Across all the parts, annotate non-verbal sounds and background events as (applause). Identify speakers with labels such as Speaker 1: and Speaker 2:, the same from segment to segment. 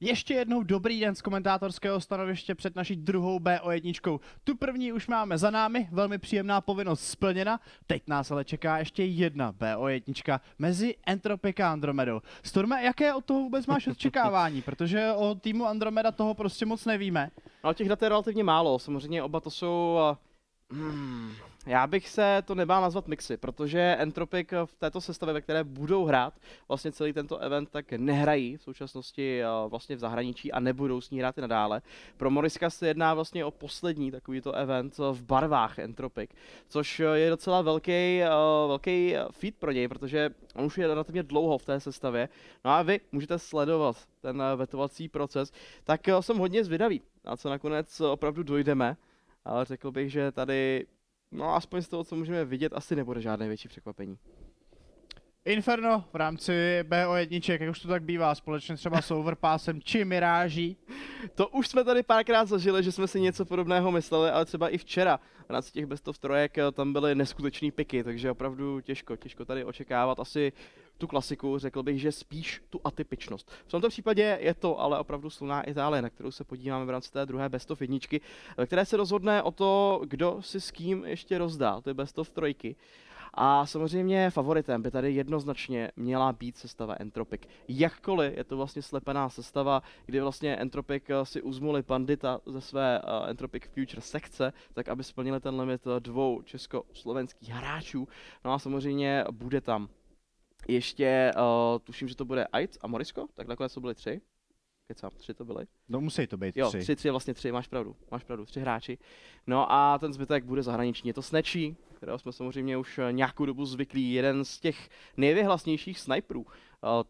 Speaker 1: Ještě jednou dobrý den z komentátorského stanoviště před naší druhou BO1. Tu první už máme za námi, velmi příjemná povinnost splněna. Teď nás ale čeká ještě jedna BO1 mezi Entropic a Andromedou. Storme, jaké od toho vůbec máš očekávání? (laughs) Protože o týmu Andromeda toho prostě moc nevíme.
Speaker 2: No těch dat je relativně málo, samozřejmě oba to jsou Hmm, já bych se to nebál nazvat mixy, protože Entropic v této sestavě, ve které budou hrát vlastně celý tento event, tak nehrají v současnosti eh, vlastně v zahraničí a nebudou s ní hrát i nadále. Pro Moriska se jedná vlastně o poslední takovýto event v barvách Entropic, což je docela velký, eh, velký feed pro něj, protože on už je relativně dlouho v té sestavě. No a vy můžete sledovat ten eh, vetovací proces, tak jsem hodně zvědavý, na co nakonec opravdu dojdeme ale řekl bych, že tady, no aspoň z toho, co můžeme vidět, asi nebude žádné větší překvapení.
Speaker 1: Inferno v rámci BO1, jak už to tak bývá, společně třeba s Overpassem či Miráží.
Speaker 2: To už jsme tady párkrát zažili, že jsme si něco podobného mysleli, ale třeba i včera v rámci těch best of trojek eh, tam byly neskutečný piky, takže opravdu těžko, těžko tady očekávat asi tu klasiku, řekl bych, že spíš tu atypičnost. V tomto případě je to ale opravdu slunná Itálie, na kterou se podíváme v rámci té druhé best of jedničky, ve které se rozhodne o to, kdo si s kým ještě rozdá ty best of trojky. A samozřejmě favoritem by tady jednoznačně měla být sestava Entropic. Jakkoliv je to vlastně slepená sestava, kdy vlastně Entropic si uzmuli pandita ze své uh, Entropic Future sekce, tak aby splnili ten limit dvou československých hráčů. No a samozřejmě bude tam ještě, uh, tuším, že to bude Ait a Morisko, tak nakonec to byly tři. Kecám, tři to byly.
Speaker 1: No musí to být
Speaker 2: jo,
Speaker 1: tři.
Speaker 2: tři, tři, vlastně tři, máš pravdu, máš pravdu, tři hráči. No a ten zbytek bude zahraniční. Je to Snatchy, kterého jsme samozřejmě už eh, nějakou dobu zvyklí, jeden z těch nejvyhlasnějších sniperů uh,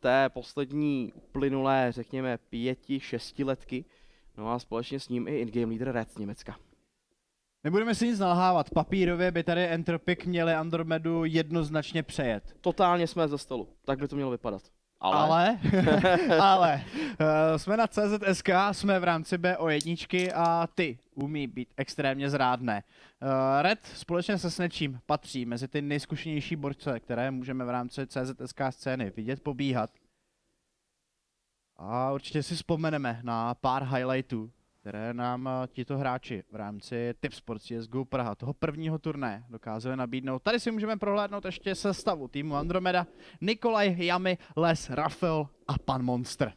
Speaker 2: té poslední plynulé, řekněme, pěti, šestiletky. No a společně s ním i in-game leader Red z Německa.
Speaker 1: Nebudeme si nic nalhávat. Papírově by tady Entropic měli Andromedu jednoznačně přejet.
Speaker 2: Totálně jsme ze stolu. Tak by to mělo vypadat.
Speaker 1: Ale, ale, (laughs) ale uh, jsme na CZSK, jsme v rámci BO1 a ty umí být extrémně zrádné. Uh, Red společně se Snečím patří mezi ty nejzkušenější borce, které můžeme v rámci CZSK scény vidět pobíhat. A určitě si vzpomeneme na pár highlightů které nám eh, tito hráči v rámci Tip Sports CSGO Praha toho prvního turné dokázali nabídnout. Tady si můžeme prohlédnout ještě sestavu týmu Andromeda, Nikolaj, Jamy, Les, Rafael a pan Monster.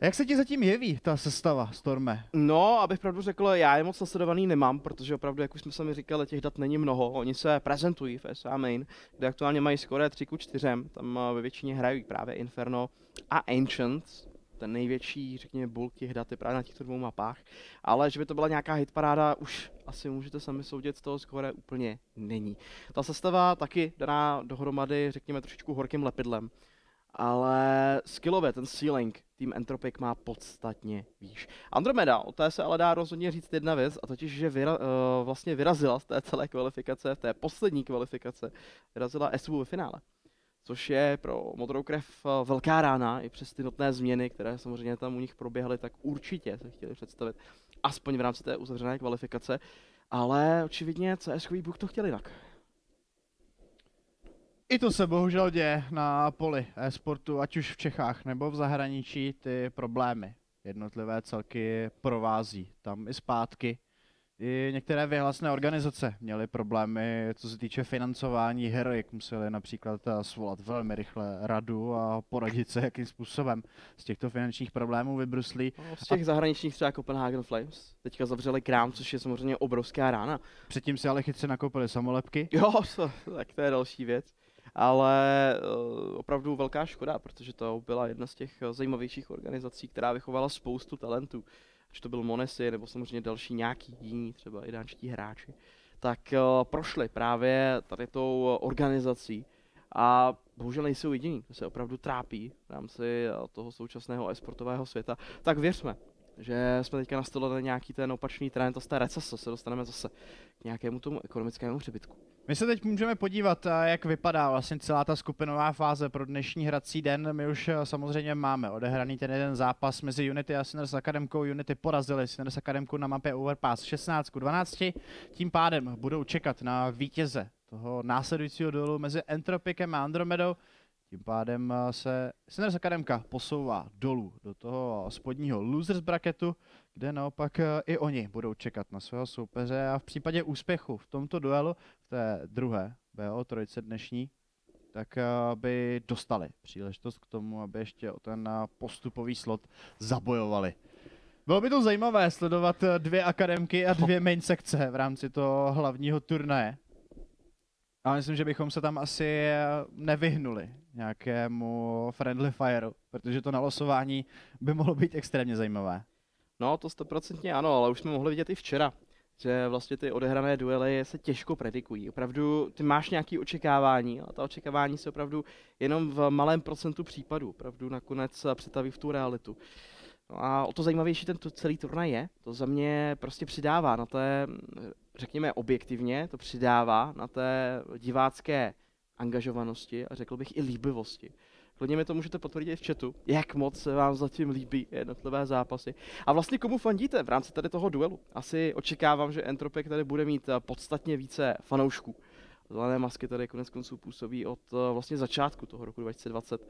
Speaker 1: Jak se ti zatím jeví ta sestava, Storme?
Speaker 2: No, abych pravdu řekl, já je moc nasledovaný nemám, protože opravdu, jak už jsme sami říkali, těch dat není mnoho. Oni se prezentují v SA Main, kde aktuálně mají skoro 3 ku 4, tam eh, ve většině hrají právě Inferno a Ancients, ten největší, řekněme, bulk těch dat je právě na těchto dvou mapách, ale že by to byla nějaká hitparáda, už asi můžete sami soudit z toho skore úplně není. Ta sestava taky daná dohromady, řekněme, trošičku horkým lepidlem, ale skillově ten ceiling tým Entropic má podstatně výš. Andromeda, o té se ale dá rozhodně říct jedna věc, a totiž, že vyra, uh, vlastně vyrazila z té celé kvalifikace, té poslední kvalifikace, vyrazila SU ve finále což je pro modrou krev eh, velká rána, i přes ty notné změny, které samozřejmě tam u nich proběhly, tak určitě se chtěli představit, aspoň v rámci té uzavřené kvalifikace, ale očividně CSkový Bůh to chtěl jinak.
Speaker 1: I to se bohužel děje na poli e-sportu, ať už v Čechách nebo v zahraničí, ty problémy jednotlivé celky provází tam i zpátky. I některé vyhlasné organizace měly problémy, co se týče financování her, jak museli například eh, svolat velmi rychle radu a poradit se, jakým způsobem z těchto finančních problémů vybruslí.
Speaker 2: No, z těch a... zahraničních třeba Copenhagen Flames teďka zavřeli krám, což je samozřejmě obrovská rána.
Speaker 1: Předtím si ale chytře nakoupili samolepky.
Speaker 2: Jo, (laughs) to, tak to je další věc. Ale uh, opravdu velká škoda, protože to byla jedna z těch zajímavějších organizací, která vychovala spoustu talentů ať to byl Monesi nebo samozřejmě další nějaký jiní, třeba i dánští hráči, tak uh, prošli právě tady tou organizací a bohužel nejsou jediní, kdo se opravdu trápí v rámci uh, toho současného esportového světa, tak věřme, že jsme teďka nastolili nějaký ten opačný trend a z té recese se dostaneme zase k nějakému tomu ekonomickému přebytku.
Speaker 1: My se teď můžeme podívat, eh, jak vypadá vlastně celá ta skupinová fáze pro dnešní hrací den. My už eh, samozřejmě máme odehraný ten jeden zápas mezi Unity a Sinners Akademkou. Unity porazili Sinners Akademku na mapě Overpass 16 12. Tím pádem budou čekat na vítěze toho následujícího dolu mezi Entropicem a Andromedou. Tím pádem eh, se Sinners Akademka posouvá dolů do toho spodního losers bracketu, kde naopak eh, i oni budou čekat na svého soupeře a v případě úspěchu v tomto duelu, v té druhé BO trojice dnešní, tak eh, by dostali příležitost k tomu, aby ještě o ten postupový slot zabojovali. Bylo by to zajímavé sledovat dvě akademky a dvě main sekce v rámci toho hlavního turnaje. A myslím, že bychom se tam asi nevyhnuli nějakému friendly fireu, protože to nalosování by mohlo být extrémně zajímavé.
Speaker 2: No, to stoprocentně ano, ale už jsme mohli vidět i včera, že vlastně ty odehrané duely se těžko predikují. Opravdu ty máš nějaké očekávání, ale ta očekávání se opravdu jenom v malém procentu případů opravdu nakonec přetaví v tu realitu. No a o to zajímavější ten celý turnaj je. To za mě prostě přidává na té, řekněme objektivně, to přidává na té divácké angažovanosti a řekl bych i líbivosti. Klidně mi to můžete potvrdit i v chatu, jak moc se vám zatím líbí jednotlivé zápasy. A vlastně komu fandíte v rámci tady toho duelu? Asi očekávám, že Entropek tady bude mít eh, podstatně více fanoušků. Zelené masky tady konec konců působí od eh, vlastně začátku toho roku 2020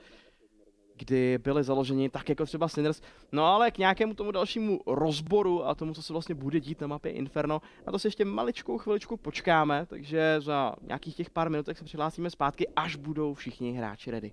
Speaker 2: kdy byly založeni tak jako třeba Sinners. No ale k nějakému tomu dalšímu rozboru a tomu, co se vlastně bude dít na mapě Inferno, na to si ještě maličkou chviličku počkáme, takže za nějakých těch pár minutek se přihlásíme zpátky, až budou všichni hráči ready.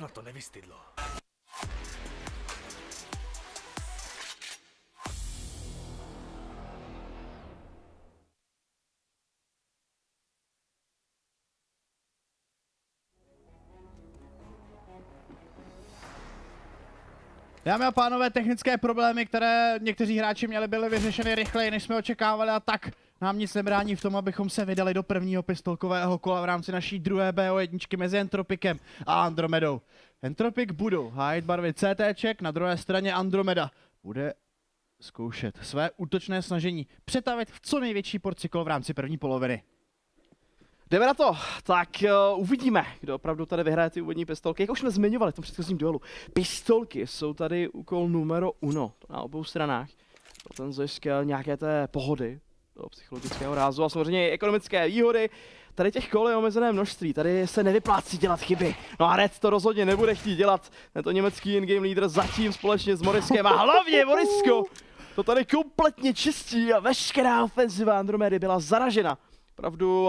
Speaker 3: Snad to nevystydlo.
Speaker 1: Dámy a pánové, technické problémy, které někteří hráči měli, byly vyřešeny rychleji, než jsme očekávali a tak nám nic nebrání v tom, abychom se vydali do prvního pistolkového kola v rámci naší druhé BO1 mezi Entropikem a Andromedou. Entropik budou hájit barvy CTček, na druhé straně Andromeda bude zkoušet své útočné snažení přetavit v co největší porci kol v rámci první poloviny.
Speaker 2: Jdeme na to. Tak uh, uvidíme, kdo opravdu tady vyhraje ty úvodní pistolky. Jak už jsme zmiňovali v tom předchozím duelu, pistolky jsou tady úkol numero uno na obou stranách. Ten zisk nějaké té pohody, toho psychologického rázu a samozřejmě i ekonomické výhody. Tady těch kol je omezené množství, tady se nevyplácí dělat chyby. No a Red to rozhodně nebude chtít dělat. Tento německý in-game leader zatím společně s Moriskem a hlavně Morisko to tady kompletně čistí a veškerá ofenziva Andromedy byla zaražena. Pravdu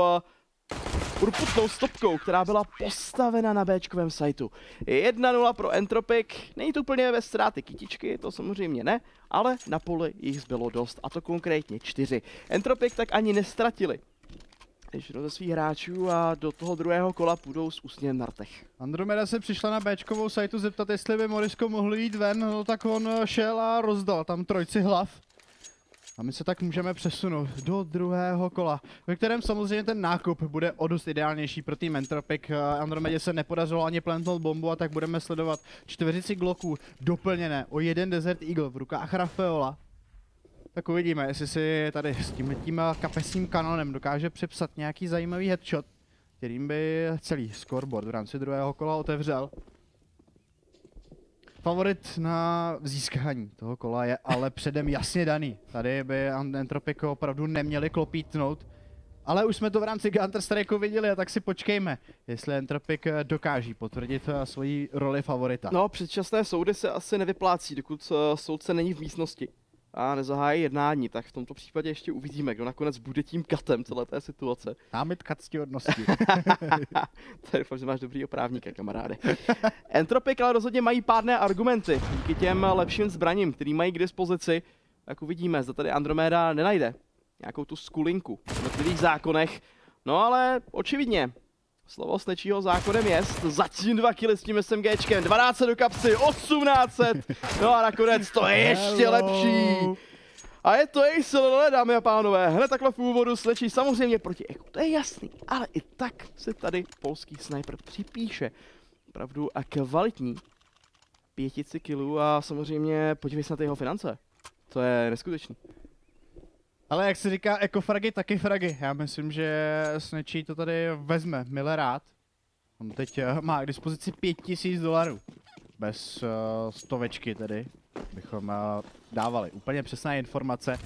Speaker 2: urputnou stopkou, která byla postavena na Bčkovém sajtu. 1-0 pro Entropic, není to úplně bez ztráty kytičky, to samozřejmě ne, ale na poli jich zbylo dost, a to konkrétně 4. Entropic tak ani nestratili když do svých hráčů a do toho druhého kola půjdou s úsměvem na rtech.
Speaker 1: Andromeda se přišla na Bčkovou sajtu zeptat, jestli by Morisko mohl jít ven, no tak on šel a rozdal tam trojci hlav. A my se tak můžeme přesunout do druhého kola, ve kterém samozřejmě ten nákup bude o dost ideálnější pro tým Entropic. Andromedě se nepodařilo ani plantnout bombu a tak budeme sledovat čtveřici gloků doplněné o jeden Desert Eagle v rukách Rafaela. Tak uvidíme, jestli si tady s tím tím kapesním kanonem dokáže připsat nějaký zajímavý headshot, kterým by celý scoreboard v rámci druhého kola otevřel. Favorit na získání toho kola je ale předem jasně daný. Tady by Entropic opravdu neměli klopítnout. Ale už jsme to v rámci Counter Strike viděli a tak si počkejme, jestli Entropic dokáží potvrdit eh, svoji roli favorita.
Speaker 2: No, předčasné soudy se asi nevyplácí, dokud eh, soudce není v místnosti a nezahájí jednání, tak v tomto případě ještě uvidíme, kdo nakonec bude tím katem celé té situace. (laughs)
Speaker 1: Námitka ctihodnosti. (laughs)
Speaker 2: to je že máš dobrý oprávníka, kamaráde. (laughs) Entropic ale rozhodně mají pádné argumenty díky těm lepším zbraním, který mají k dispozici. Jak uvidíme, zda tady Andromeda nenajde nějakou tu skulinku v jednotlivých zákonech. No ale očividně, slovo s nečího zákonem je, zatím dva kily s tím SMGčkem, 12 do kapsy, 1800, no a nakonec to je ještě
Speaker 1: Hello.
Speaker 2: lepší. A je to Ace, dámy a pánové, hned takhle v úvodu slečí samozřejmě proti Eku, to je jasný, ale i tak se tady polský sniper připíše. Opravdu a kvalitní pětici kilů a samozřejmě podívej se na ty jeho finance. To je neskutečný.
Speaker 1: Ale jak se říká, ekofragy taky fragy. Já myslím, že Snatchy to tady vezme, mile rád. On teď eh, má k dispozici 5000 dolarů. Bez uh, stovečky tedy, bychom uh, dávali úplně přesné informace.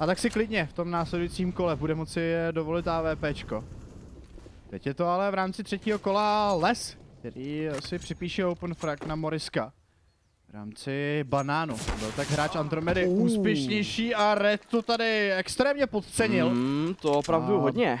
Speaker 1: A tak si klidně v tom následujícím kole bude moci dovolit AVPčko. Teď je to ale v rámci třetího kola Les, který si připíše open frag na Moriska. V rámci banánu. Byl tak hráč Andromedy
Speaker 2: Uh.
Speaker 1: úspěšnější a Red to tady extrémně podcenil.
Speaker 2: Mm, to opravdu
Speaker 1: A-
Speaker 2: hodně.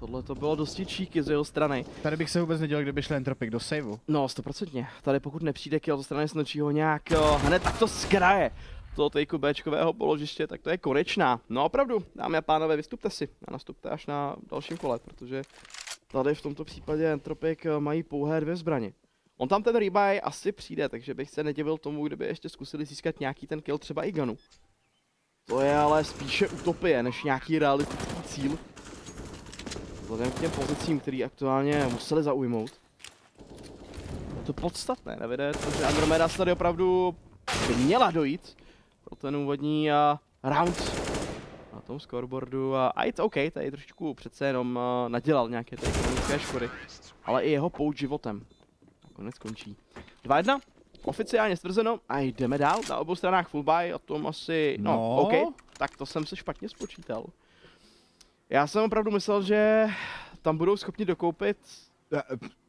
Speaker 2: Tohle to bylo dosti číky z jeho strany.
Speaker 1: Tady bych se vůbec nedělal, kdyby šel Entropik do saveu.
Speaker 2: No, stoprocentně. Tady pokud nepřijde kill ze strany Snočího nějak hned tak to z kraje toho tejku Bčkového položiště, tak to je konečná. No opravdu, dámy a pánové, vystupte si a nastupte až na dalším kole, protože tady v tomto případě Entropik eh, mají pouhé dvě zbraně. On tam ten rebuy asi přijde, takže bych se nedivil tomu, kdyby ještě zkusili získat nějaký ten kill třeba i Ganu. To je ale spíše utopie, než nějaký realistický cíl. Vzhledem k těm pozicím, který aktuálně museli zaujmout. Je to podstatné, nevede, protože Andromeda se tady opravdu měla dojít pro ten úvodní uh, round na tom scoreboardu a, a to OK, tady trošičku přece jenom uh, nadělal nějaké ty ekonomické škody, ale i jeho pouč životem nakonec končí. 2-1, oficiálně stvrzeno a jdeme dál na obou stranách full buy, o tom asi, no,
Speaker 1: No.
Speaker 2: OK, tak to jsem se špatně spočítal. Já jsem opravdu myslel, že tam budou schopni dokoupit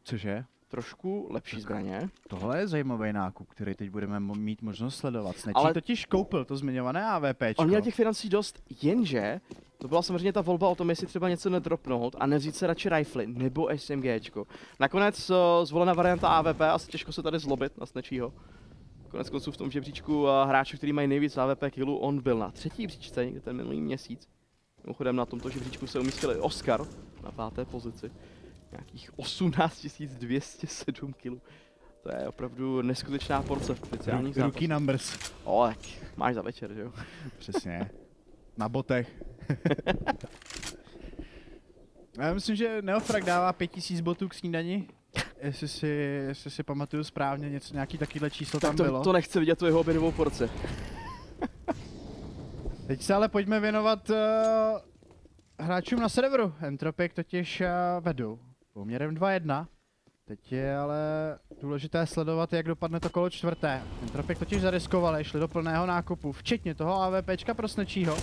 Speaker 1: Cože?
Speaker 2: Trošku lepší zbraně.
Speaker 1: Tohle je zajímavý nákup, který teď budeme mít možnost sledovat. Snečí
Speaker 2: Ale-
Speaker 1: totiž koupil to zmiňované AVPčko.
Speaker 2: On měl těch financí dost, jenže to byla samozřejmě ta volba o tom, jestli třeba něco nedropnout a nevzít se radši rifly nebo SMGčko. Nakonec uh, zvolena varianta AVP, asi těžko se tady zlobit na Snečího. Konec konců v tom žebříčku uh, hráčů, který mají nejvíc AVP killů, on byl na třetí příčce někde ten minulý měsíc. Mimochodem na tomto žebříčku se umístil i Oscar na páté pozici. Nějakých 18 207 kg. To je opravdu neskutečná porce speciálních zápasů.
Speaker 1: numbers.
Speaker 2: O, tak máš za večer, že jo? (laughs)
Speaker 1: Přesně. Na botech. (laughs) Já myslím, že Neofrag dává 5000 botů k snídani. Jestli si, jestli si pamatuju správně, něco, nějaký takovýhle číslo
Speaker 2: Tak
Speaker 1: tam
Speaker 2: to,
Speaker 1: bylo.
Speaker 2: to nechce vidět tu jeho obědovou porci. (laughs)
Speaker 1: Teď se ale pojďme věnovat uh, hráčům na serveru. Entropik totiž uh, vedou poměrem 2-1. Teď je ale důležité sledovat, jak dopadne to kolo čtvrté. Entropik totiž zariskovali, šli do plného nákupu, včetně toho AVPčka pro Snečího.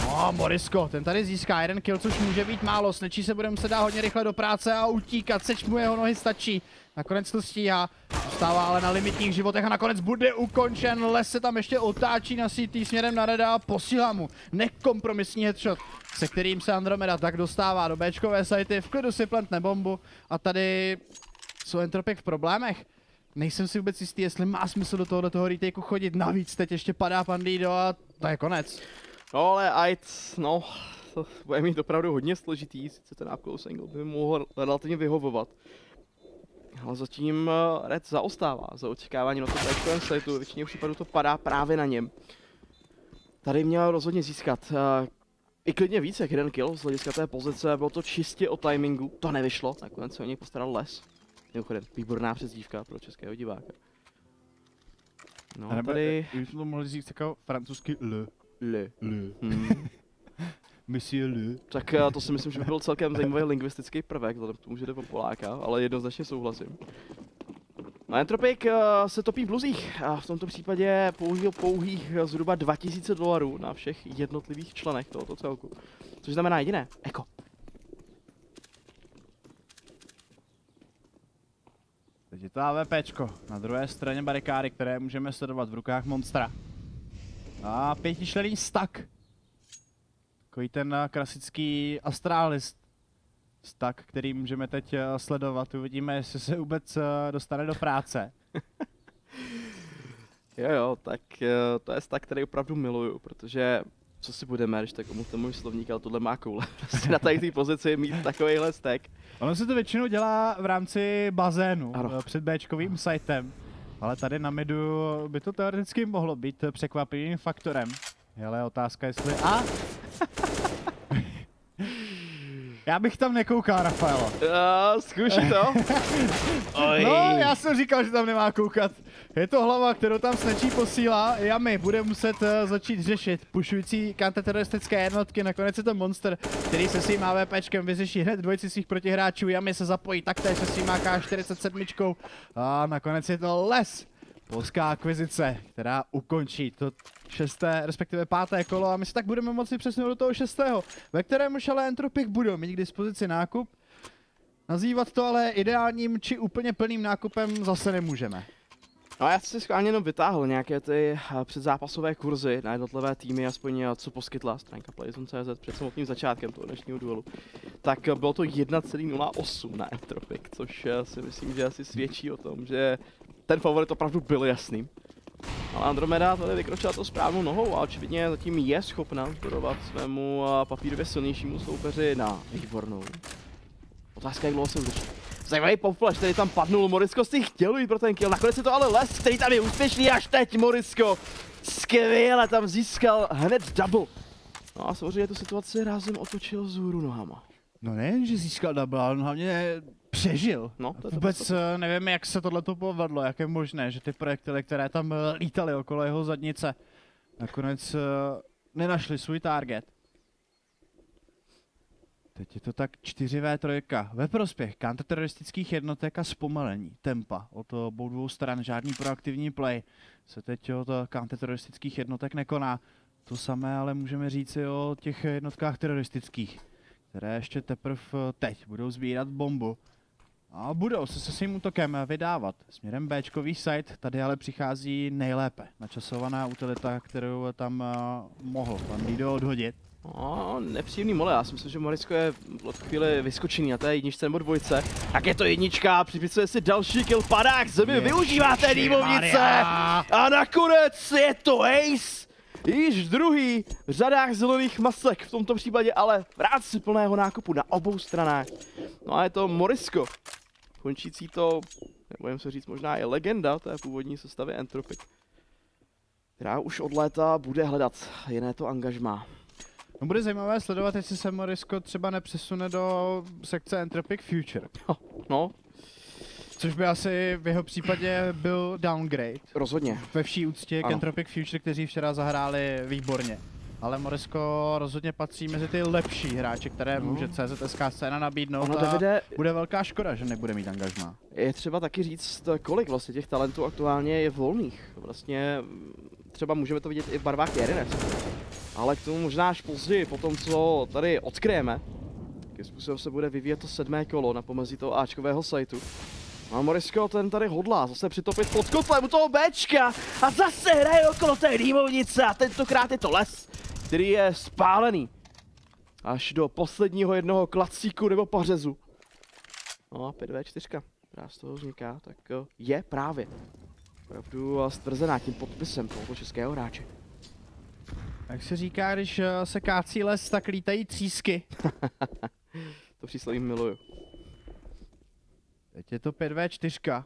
Speaker 1: No, Morisko, ten tady získá jeden kill, což může být málo. Snečí se bude muset dát hodně rychle do práce a utíkat, seč mu jeho nohy stačí. Nakonec to stíhá, zůstává ale na limitních životech a nakonec bude ukončen. Les se tam ještě otáčí na CT směrem na Reda a posílá mu nekompromisní headshot, se kterým se Andromeda tak dostává do Bčkové sajty, v klidu si plantne bombu a tady jsou Entropik v problémech. Nejsem si vůbec jistý, jestli má smysl do tohoto toho retakeu chodit. Navíc teď ještě padá Pandido a to je konec.
Speaker 2: No ale Ait, no, to bude mít opravdu hodně složitý, sice ten up close angle by mohl relativně vyhovovat. Ale zatím eh, Red zaostává za očekávání na to Bčkovém slitu, v většině případů to padá právě na něm. Tady měl rozhodně získat uh, i klidně víc jak jeden kill z hlediska té pozice, bylo to čistě o timingu, to nevyšlo, nakonec se o něj postaral Les. Mimochodem, výborná přezdívka pro českého diváka. No
Speaker 1: A nebo,
Speaker 2: tady...
Speaker 1: eh, jsme to mohli říct jako francouzsky le.
Speaker 2: Le.
Speaker 1: Le.
Speaker 2: Hmm. (laughs)
Speaker 1: Monsieur le.
Speaker 2: Tak to si myslím, že by byl celkem zajímavý lingvistický prvek, vzhledem k tomu, že jde o Poláka, ale jednoznačně souhlasím. No Entropik eh, se topí v bluzích a v tomto případě použil pouhých zhruba 2000 dolarů na všech jednotlivých členech tohoto celku. Což znamená jediné, eko.
Speaker 1: Teď je to AVPčko. Na druhé straně barikády, které můžeme sledovat v rukách Monstra. A pětičlený stack. Takový ten eh, klasický astralist. Stack, který můžeme teď eh, sledovat. Uvidíme, jestli se vůbec eh, dostane do práce. (laughs)
Speaker 2: Jo jo, tak to je stack, který opravdu miluju, protože co si budeme, když tak omluvte můj slovník, ale tohle má koule. (laughs) Prostě na tady té pozici mít takovýhle stack.
Speaker 1: Ono se to většinou dělá v rámci bazénu
Speaker 2: Ano.
Speaker 1: před Bčkovým sitem, ale tady na midu by to teoreticky mohlo být překvapivým faktorem. Ale otázka jestli... A! Já bych tam nekoukal, Rafaelo.
Speaker 2: Uh, zkuši to. (laughs) Oj.
Speaker 1: No, já jsem říkal, že tam nemá koukat. Je to hlava, kterou tam snečí posílá. Jamy bude muset uh, začít řešit pušující kantiteroristické jednotky. Nakonec je to monster, který se svým AVPčkem vyřeší hned dvojici svých protihráčů. Jamy se zapojí taktéž se svým AK-47. A nakonec je to les. Polská akvizice, která ukončí to šesté, respektive páté kolo a my se tak budeme moci přesunout do toho šestého, ve kterém už ale Entropic budou mít k dispozici nákup. Nazývat to ale ideálním či úplně plným nákupem zase nemůžeme.
Speaker 2: No já jsem si schválně jenom vytáhl nějaké ty eh, předzápasové kurzy na jednotlivé týmy, aspoň eh, co poskytla stránka Playzone.cz před samotným začátkem toho dnešního duelu. Tak eh, bylo to 1,08 na Entropic, což si myslím, že asi svědčí o tom, že ten favorit opravdu byl jasný. Ale Andromeda tady vykročila to správnou nohou a očividně zatím je schopna zbudovat svému papírově silnějšímu soupeři na výbornou. Otázka, jak dlouho se udrží. Zajímavý popflash, který tam padnul, Morisko si chtěl jít pro ten kill, nakonec je to ale Les, který tam je úspěšný až teď, Morisko. Skvěle tam získal hned double. No a samozřejmě tu situaci rázem otočil vzhůru nohama.
Speaker 1: No nejen, že získal double, ale hlavně přežil.
Speaker 2: No, to to
Speaker 1: Vůbec
Speaker 2: podstatné.
Speaker 1: eh, nevím, jak se tohle povedlo, jak je možné, že ty projektily, které tam eh, lítaly okolo jeho zadnice, nakonec eh, nenašli svůj target. Teď je to tak 4v3 ve prospěch counterteroristických jednotek a zpomalení tempa od obou dvou stran. Žádný proaktivní play se teď od counterteroristických jednotek nekoná. To samé ale můžeme říci o těch jednotkách teroristických, které ještě teprve teď budou sbírat bombu. A budou se se svým útokem vydávat směrem Bčkový site, tady ale přichází nejlépe načasovaná utilita, kterou tam uh, mohl pan Lido odhodit.
Speaker 2: No, nepříjemný mole, já si myslím, že Morisko je tu chvíli vyskočený na té jedničce nebo dvojce. Tak je to jednička, připisuje si další kill, padá k zemi, využívá té dýmovnice. A nakonec je to ace! Již druhý v řadách zelených masek, v tomto případě ale v rámci plného nákupu na obou stranách. No a je to Morisko, končící to, nebudem se říct, možná je legenda té původní sestavy Entropic, která už od léta bude hledat jiné to angažmá.
Speaker 1: No bude zajímavé sledovat, jestli se Morisko třeba nepřesune do sekce Entropic Future,
Speaker 2: No,
Speaker 1: což by asi v jeho případě byl downgrade.
Speaker 2: rozhodně.
Speaker 1: Ve vší úctě k
Speaker 2: Ano.
Speaker 1: Entropic Future, kteří včera zahráli výborně. Ale Morisko rozhodně patří mezi ty lepší hráče, které
Speaker 2: No.
Speaker 1: může CZSK scéna nabídnout
Speaker 2: Ono,
Speaker 1: a
Speaker 2: Davide,
Speaker 1: bude velká škoda, že nebude mít angažmá.
Speaker 2: je třeba taky říct, kolik vlastně těch talentů aktuálně je volných. Vlastně mm, třeba můžeme to vidět i v barvách Jerinex. Ale k tomu možná až později, po tom, co tady odkryjeme, jakým způsobem se bude vyvíjet to sedmé kolo na pomezí toho Ačkového sajtu. A Morisko ten tady hodlá zase přitopit pod kotlem u toho Bčka a zase hraje okolo té dýmovnice a tentokrát je to les, který je spálený. Až do posledního jednoho klacíku nebo pařezu. No a 5v4, která z toho vzniká, tak eh, je právě opravdu eh, stvrzená tím podpisem tohoto českého hráče.
Speaker 1: Jak se říká, když eh, se kácí les, tak lítají třísky. (laughs)
Speaker 2: To přísloví miluju.
Speaker 1: Teď je to 5v4,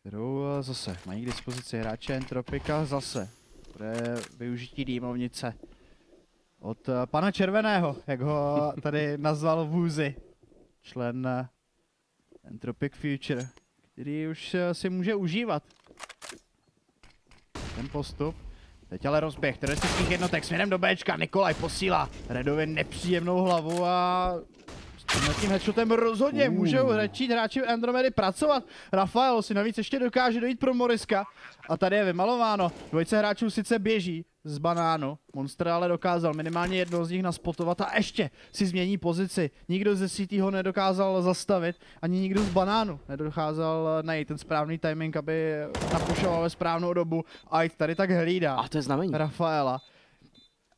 Speaker 1: kterou zase mají k dispozici hráče Entropika zase. Bude využití dýmovnice od eh, pana Červeného, jak ho tady (laughs) nazval Vůzy. Člen eh, Entropic Future, který už eh, si může užívat ten postup. Teď ale rozběh teroristických jednotek směrem do Bčka. Nikolaj posílá Redovi nepříjemnou hlavu a s tím headshotem rozhodně
Speaker 2: Uh.
Speaker 1: můžou začít hráči Andromedy pracovat. Rafael si navíc ještě dokáže dojít pro Moriska. A tady je vymalováno. Dvojice hráčů sice běží z banánu. Monster ale dokázal minimálně jednoho z nich naspotovat a ještě si změní pozici. Nikdo ze CT ho nedokázal zastavit, ani nikdo z banánu nedokázal najít ten správný timing, aby napušoval ve správnou dobu. A i tady tak hlídá.
Speaker 2: A to je znamení.
Speaker 1: Rafaela.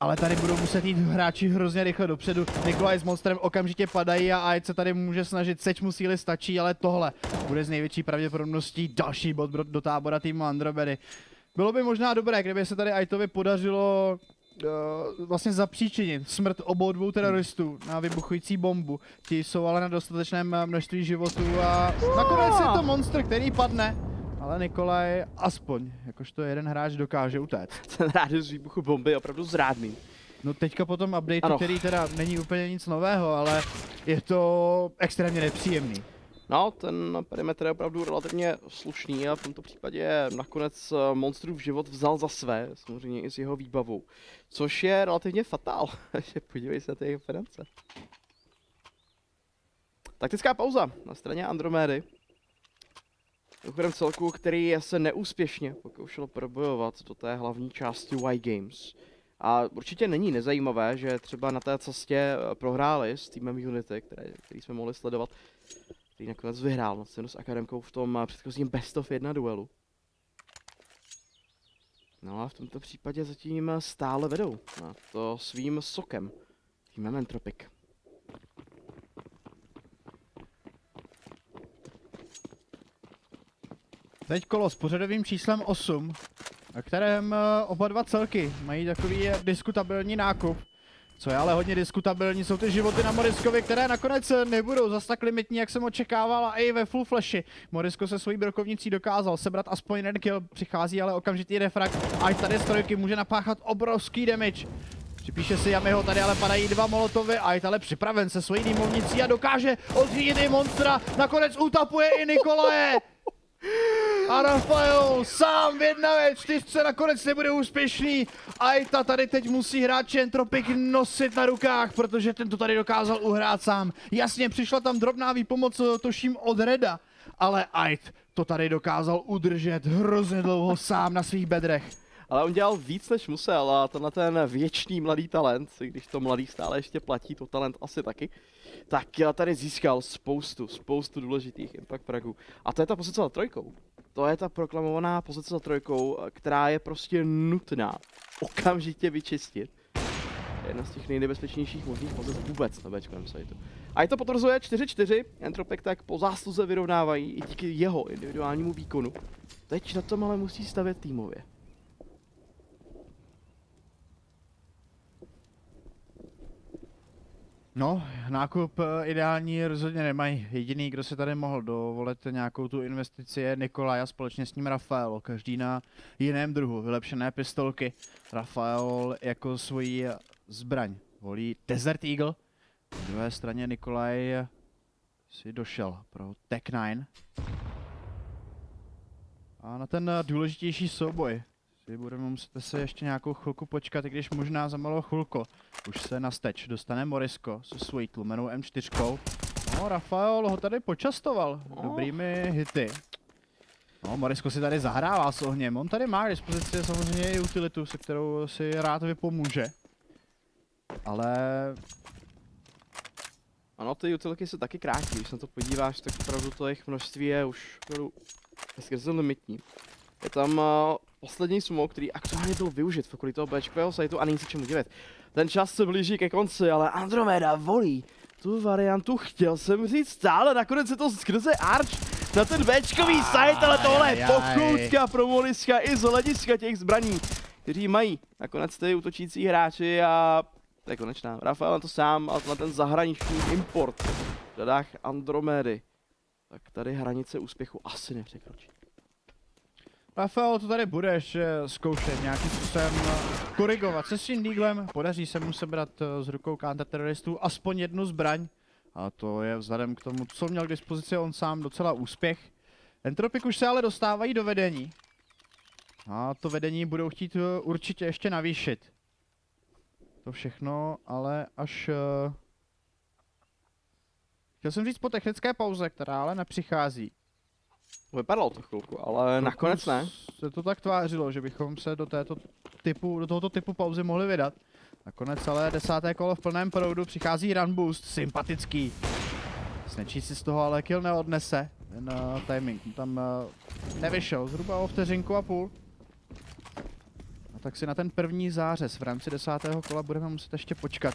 Speaker 1: Ale tady budou muset jít hráči hrozně rychle dopředu. Nikolaj s Monstrem okamžitě padají a Aid se tady může snažit, seč mu síly stačí, ale tohle bude z největší pravděpodobností další bod do- tábora týmu Andromedy. Bylo by možná dobré, kdyby se tady Aitovi podařilo uh, vlastně zapříčinit smrt obou dvou teroristů na vybuchující bombu. Ti jsou ale na dostatečném množství životů a nakonec je to monster, který padne. Ale Nikolaj aspoň, jakožto jeden hráč dokáže utéct. (laughs)
Speaker 2: Ten rádius z výbuchu bomby je opravdu zrádný.
Speaker 1: No teďka po tom updateu,
Speaker 2: Ano.
Speaker 1: který teda není úplně nic nového, ale je to extrémně nepříjemný.
Speaker 2: No, ten perimetr je opravdu relativně slušný a v tomto případě nakonec eh, monstrův život vzal za své, samozřejmě i s jeho výbavou. Což je relativně fatál, (laughs) že podívej se na ty finance. Taktická pauza na straně Andromédy. Mimochodem celku, který se neúspěšně pokoušel probojovat do té hlavní části Y Games. A určitě není nezajímavé, že třeba na té cestě eh, prohráli s týmem Unity, které, který jsme mohli sledovat, který nakonec vyhrál na s Akademkou v tom eh, předchozím Best of 1 duelu. No a v tomto případě zatím eh, stále vedou. A to svým sokem. Týmem Entropic.
Speaker 1: Teď kolo s pořadovým číslem 8, na kterém eh, oba dva celky mají takový eh, diskutabilní nákup. Co je ale hodně diskutabilní, jsou ty životy na Moriskovi, které nakonec eh, nebudou zas tak limitní, jak jsem očekával, a i ve full flashi. Morisko se svojí brokovnicí dokázal sebrat aspoň jeden kill, přichází ale okamžitý refrakt a tady z trojky může napáchat obrovský damage. Připíše si Yamiho, tady ale padají dva molotovy a je ale připraven se svojí dýmovnicí a dokáže odřídit i monstra. Nakonec utapuje i Nikolaje. A Rafael sám v jedna ve čtyřce nakonec nebude úspěšný. Aita tady teď musí hráč Entropic nosit na rukách, protože ten to tady dokázal uhrát sám. Jasně, přišla tam drobná výpomoc, toším od Reda, ale Ait to tady dokázal udržet hrozně dlouho sám na svých bedrech.
Speaker 2: Ale on dělal víc, než musel a tenhle ten věčný mladý talent, i když to mladý stále ještě platí, to talent asi taky, tak tady získal spoustu, spoustu důležitých impact fragů. A to je ta pozice za trojkou. To je ta proklamovaná pozice za trojkou, která je prostě nutná okamžitě vyčistit. Je jedna z těch nejnebezpečnějších možných pozic vůbec na Bčkovém sajtu. A je to potvrzuje 4-4, Entropek tak po zásluze vyrovnávají i díky jeho individuálnímu výkonu. Teď na tom ale musí stavět týmově.
Speaker 1: No, nákup eh, ideální rozhodně nemají. Jediný, kdo se tady mohl dovolit nějakou tu investici je Nikolaj a společně s ním Rafael. Každý na jiném druhu vylepšené pistolky. Rafael jako svoji zbraň volí Desert Eagle. Na druhé straně Nikolaj si došel pro Tech 9. A na ten důležitější souboj si budeme muset se ještě nějakou chvilku počkat, i když možná za malou chvilku už se na steč dostane Morisko se svojí tlumenou M4. No, Rafael ho tady počastoval dobrými hity. No, Morisko si tady zahrává s ohněm. On tady má k dispozici samozřejmě i utilitu, se kterou si rád vypomůže. Ale
Speaker 2: Ano, ty utilky se taky krátí, když se na to podíváš, tak opravdu to jejich množství je už opravdu skrze limitní. Je tam uh, poslední smoke, který aktuálně byl využit v okolí toho Bčkového sajtu a není se čemu divit. Ten čas se blíží ke konci, ale Andromeda volí tu variantu, chtěl jsem říct stále, nakonec je to skrze Arch na ten Bčkový site, ale tohle je pochůzka pro Moliska i z hlediska těch zbraní, kteří mají nakonec ty útočící hráči a to je konečná. Rafael na to sám a na ten zahraniční import v řadách Andromedy. Tak tady hranice úspěchu asi nepřekročí.
Speaker 1: Rafael to tady bude ještě zkoušet nějakým způsobem eh, korigovat se svým díglem. Podaří se mu sebrat eh, z rukou counterteroristů aspoň jednu zbraň. A to je vzhledem k tomu, co měl k dispozici on sám docela úspěch. Entropik už se ale dostávají do vedení. A to vedení budou chtít eh, určitě ještě navýšit. To všechno, ale až... eh, Chtěl jsem říct po technické pauze, která ale nepřichází.
Speaker 2: Vypadalo to chvilku, ale nakonec ne.
Speaker 1: Se to tak tvářilo, že bychom se do, této typu, do tohoto typu pauzy mohli vydat. Nakonec ale desáté kolo v plném proudu přichází run boost, sympatický. Snečí si z toho ale kill neodnese. Ten uh, timing tam uh, nevyšel, zhruba o vteřinku a půl. A tak si na ten první zářez v rámci desátého kola budeme muset ještě počkat.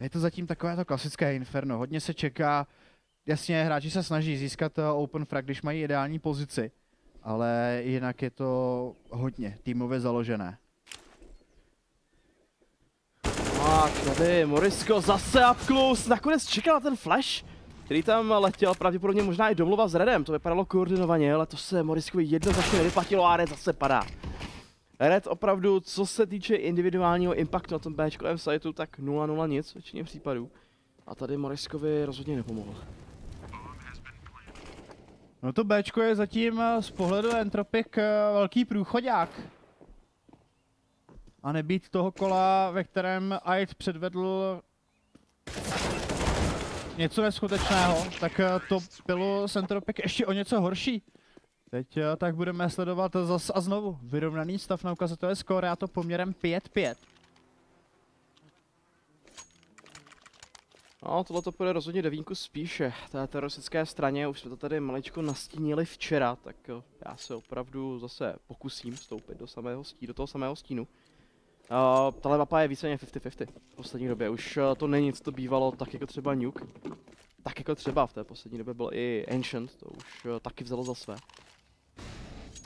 Speaker 1: Je to zatím takové to klasické inferno, hodně se čeká. Jasně, hráči se snaží získat uh, open frag, když mají ideální pozici. Ale jinak je to hodně týmově založené.
Speaker 2: Tak, tady Morisko zase up close, nakonec čekal na ten flash, který tam letěl, pravděpodobně možná i domluva s Redem, to vypadalo koordinovaně, ale to se Moriskovi jednoznačně nevyplatilo a Red zase padá. Red opravdu, co se týče individuálního impactu na tom Bčkovém sajtu, tak 0-0 nic většině případů. A tady Moriskovi rozhodně nepomohl.
Speaker 1: No to Bčko je zatím eh, z pohledu Entropic eh, velký průchodák. A nebýt toho kola, ve kterém Aid předvedl něco neskutečného, tak eh, to bylo s Entropic ještě o něco horší. Teď tak budeme sledovat zas a znovu vyrovnaný stav na ukazatele skóre a to poměrem 5-5.
Speaker 2: No, tohle to půjde rozhodně devínku spíše. Té teroristické straně, už jsme to tady maličko nastínili včera, tak jo, já se opravdu zase pokusím vstoupit do, samého stí, do toho samého stínu. Uh, tahle mapa je víceméně 50-50 v poslední době. Už uh, to není, co to bývalo, tak jako třeba Nuke. Tak jako třeba v té poslední době byl i Ancient, to už uh, taky vzalo za své.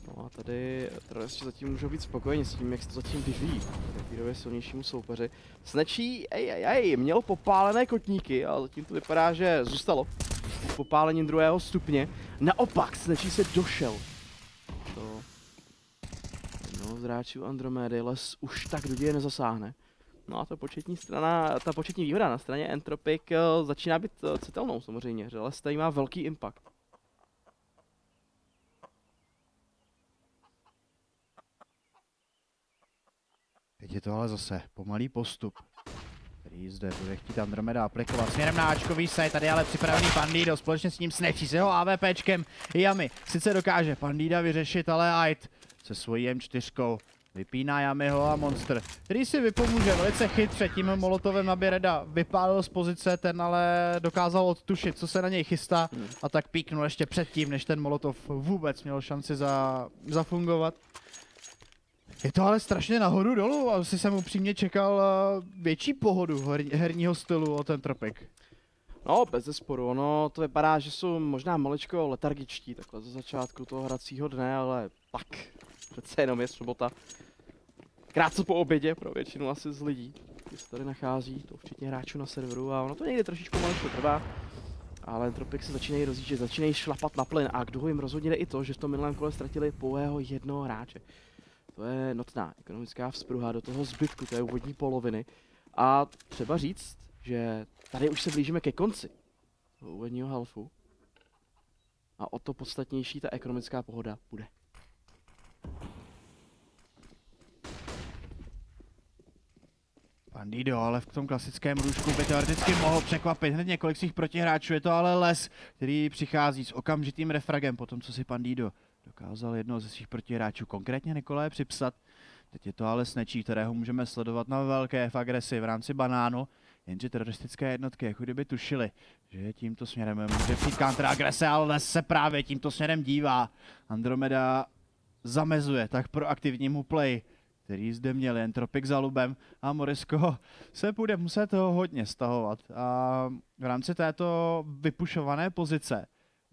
Speaker 2: No a tady teroristi zatím můžou být spokojeni s tím, jak se to zatím vyvíjí. Vyvíjové silnějšímu soupeři. Snečí, ej, ej, ej, měl popálené kotníky, ale zatím to vypadá, že zůstalo. Popálením druhého stupně. Naopak, Snečí se došel. To No, z Andromedy les už tak do děje nezasáhne. No a ta početní strana, ta početní výhoda na straně Entropic eh, začíná být eh, citelnou samozřejmě, že les tady má velký impact.
Speaker 1: Teď je to ale zase pomalý postup, který zde bude chtít Andromeda aplikovat směrem na Ačkový site, tady ale připravený Pandido, společně s ním snečí s jeho AVPčkem Yami. Sice dokáže Pandida vyřešit, ale Ait se svojí M4 vypíná Yamiho a Monster, který si vypomůže velice chytře tím molotovem, aby Reda vypálil z pozice, ten ale dokázal odtušit, co se na něj chystá a tak píknul ještě předtím, než ten molotov vůbec měl šanci za, zafungovat. Je to ale strašně nahoru dolů, asi jsem upřímně čekal eh, větší pohodu her, herního stylu od ten Tropik.
Speaker 2: No, bez zesporu, ono to vypadá, že jsou možná maličko letargičtí takhle za začátku toho hracího dne, ale pak přece jenom je sobota. Krátce po obědě pro většinu asi z lidí, kteří se tady nachází, to včetně hráčů na serveru a ono to někdy trošičku maličko trvá. Ale Entropik se začínají rozjíždět, začínají šlapat na plyn a k jim rozhodně jde i to, že v tom minulém kole ztratili pouhého jednoho hráče. To je notná ekonomická vzpruha do toho zbytku té úvodní poloviny. A třeba říct, že tady už se blížíme ke konci úvodního halfu. A o to podstatnější ta ekonomická pohoda bude.
Speaker 1: Bandido, ale v tom klasickém růžku by teoreticky mohl překvapit hned několik svých protihráčů. Je to ale Les, který přichází s okamžitým refragem po tom, co si Bandido dokázal jednoho ze svých protihráčů, konkrétně Nikolaje, připsat. Teď je to ale Snečí, kterého můžeme sledovat na velké v agresi v rámci banánu. Jenže teroristické jednotky, jako kdyby tušili, že tímto směrem může přijít agrese, ale se právě tímto směrem dívá. Andromeda zamezuje tak proaktivnímu play, který zde měl jen Tropik za lubem a Morisko se bude muset hodně stahovat. A v rámci této vypušované pozice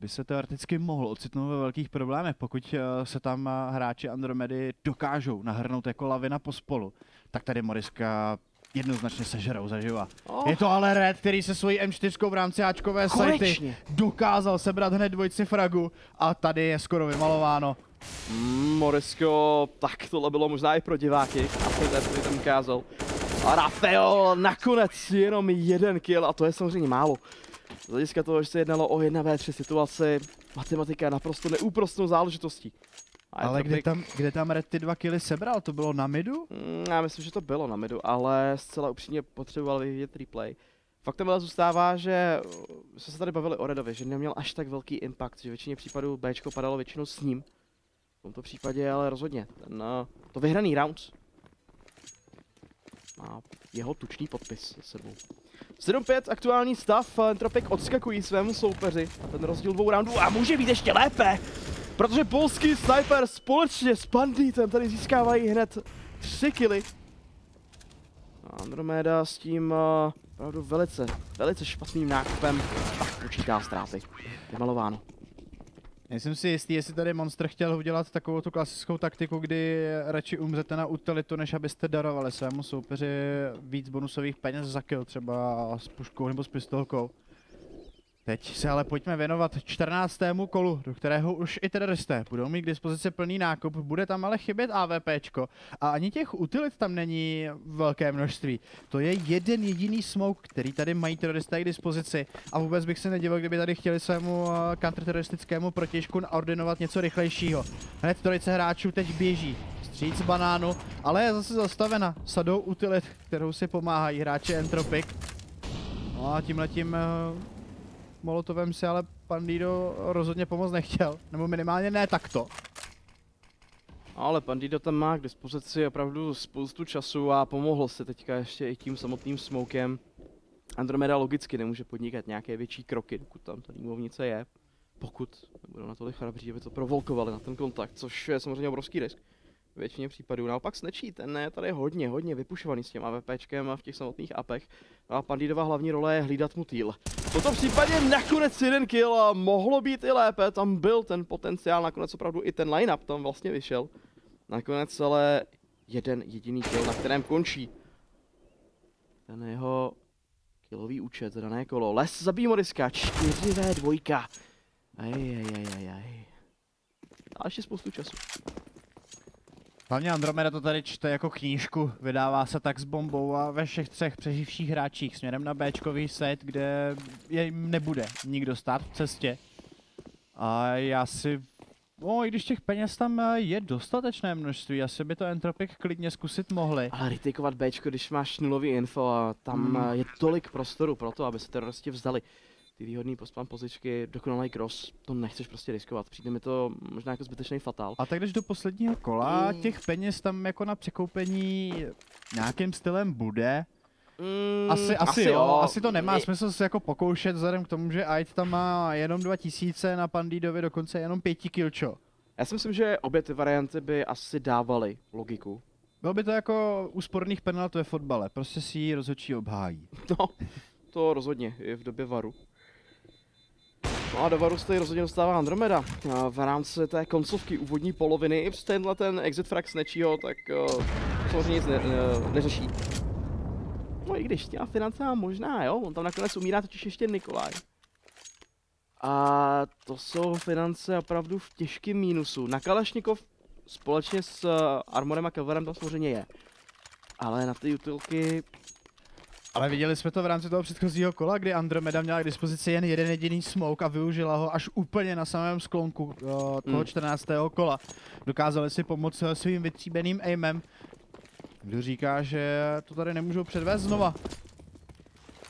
Speaker 1: by se teoreticky mohl ocitnout ve velkých problémech, pokud eh, se tam eh, hráči Andromedy dokážou nahrnout jako lavina pospolu. Tak tady Moriska jednoznačně sežerou zaživa. Oh. Je to ale Red, který se svojí M4 v rámci Ačkové sajty dokázal sebrat hned dvojci fragu a tady je skoro vymalováno.
Speaker 2: Mm, Morisko, tak tohle bylo možná i pro diváky, asi ten tam ukázal. A Rafael nakonec jenom jeden kill a to je samozřejmě málo. Z hlediska toho, že se jednalo o 1v3 situaci, matematika je naprosto neúprostnou záležitostí.
Speaker 1: Ale kde tam, kde tam Red ty dva killy sebral? To bylo na midu?
Speaker 2: Mm, já myslím, že to bylo na midu, ale zcela upřímně potřeboval vyvíjet replay. Faktem ale zůstává, že jsme se tady bavili o Redovi, že neměl až tak velký impact, že většině případů Bčko padalo většinou s ním. V tomto případě ale rozhodně. Ten, uh, to vyhraný round má jeho tučný podpis se sebou. 7-5 aktuální stav, Entropik odskakují svému soupeři. Ten rozdíl dvou roundů a může být ještě lépe, protože polský sniper společně s Banditem tady získávají hned 3 killy. Andromeda s tím uh, opravdu velice, velice špatným nákupem tak počítá ztráty. Vymalováno.
Speaker 1: Nejsem si jistý, jestli tady Monster chtěl udělat takovou tu klasickou taktiku, kdy radši umřete na utilitu, než abyste darovali svému soupeři víc bonusových peněz za kill, třeba s puškou nebo s pistolkou. Teď se ale pojďme věnovat 14. kolu, do kterého už i teroristé budou mít k dispozici plný nákup, bude tam ale chybět AVPčko a ani těch utilit tam není velké množství. To je jeden jediný smoke, který tady mají teroristé k dispozici a vůbec bych se nedivil, kdyby tady chtěli svému eh, counterteroristickému protěžku naordinovat něco rychlejšího. Hned trojice hráčů teď běží, stříc banánu, ale je zase zastavena sadou utilit, kterou si pomáhají hráči Entropic. No a tímhletím eh, Molotovem si ale Pandido rozhodně pomoct nechtěl, nebo minimálně ne takto.
Speaker 2: Ale Pandido tam má k dispozici opravdu spoustu času a pomohl se teďka ještě i tím samotným smokem. Andromeda logicky nemůže podnikat nějaké větší kroky, dokud tam ta dýmovnice je. Pokud nebudou natolik chrabří, aby to provolkovali na ten kontakt, což je samozřejmě obrovský risk většině případů. Naopak Snečí, ten je tady hodně, hodně vypušovaný s těm AVPčkem a v těch samotných apech. A Pandidova hlavní role je hlídat mu týl. V tomto případě nakonec jeden kill a mohlo být i lépe, tam byl ten potenciál, nakonec opravdu i ten line-up tam vlastně vyšel. Nakonec ale jeden jediný kill, na kterém končí ten jeho killový účet, dané kolo. Les zabíjí Moriska, 4v2. Ajajajajaj. A ještě spoustu času.
Speaker 1: Hlavně Andromeda to tady čte jako knížku, vydává se tak s bombou a ve všech třech přeživších hráčích směrem na Bčkový set, kde jim nebude nikdo stát v cestě. A já si... No, i když těch peněz tam je dostatečné množství, asi by to Entropic klidně zkusit mohli.
Speaker 2: Ale retakovat Bčko, když máš nulový info a tam hmm. je tolik prostoru pro to, aby se teroristi vzdali ty výhodné postplan pozičky, dokonalý cross, to nechceš prostě riskovat. Přijde mi to možná jako zbytečný fatal.
Speaker 1: A tak když do posledního kola mm. těch peněz tam jako na překoupení nějakým stylem bude, Mm, asi, asi, asi, jo. jo. asi to nemá smysl se jako pokoušet vzhledem k tomu, že Ait tam má jenom 2000 na Pandidovi, dokonce jenom 5 kilčo.
Speaker 2: Já si myslím, že obě ty varianty by asi dávaly logiku.
Speaker 1: Bylo by to jako úsporných penalt ve fotbale, prostě si ji rozhodčí obhájí. (laughs)
Speaker 2: No, to rozhodně, je v době varu. No a do varu se rozhodně dostává Andromeda. V rámci té koncovky úvodní poloviny i tenhle ten exit frag s nečího, tak uh, samozřejmě nic ne, ne, neřeší. No i když těma finance možná, jo, on tam nakonec umírá totiž ještě Nikolaj. A to jsou finance opravdu v těžkém mínusu. Na Kalašnikov společně s uh, Armorem a Kelverem to samozřejmě je. Ale na ty utilky
Speaker 1: ale viděli jsme to v rámci toho předchozího kola, kdy Andromeda měla k dispozici jen jeden jediný smoke a využila ho až úplně na samém sklonku uh, toho mm. 14. kola. Dokázali si pomoct svým vytříbeným aimem. Kdo říká, že to tady nemůžou předvést znova.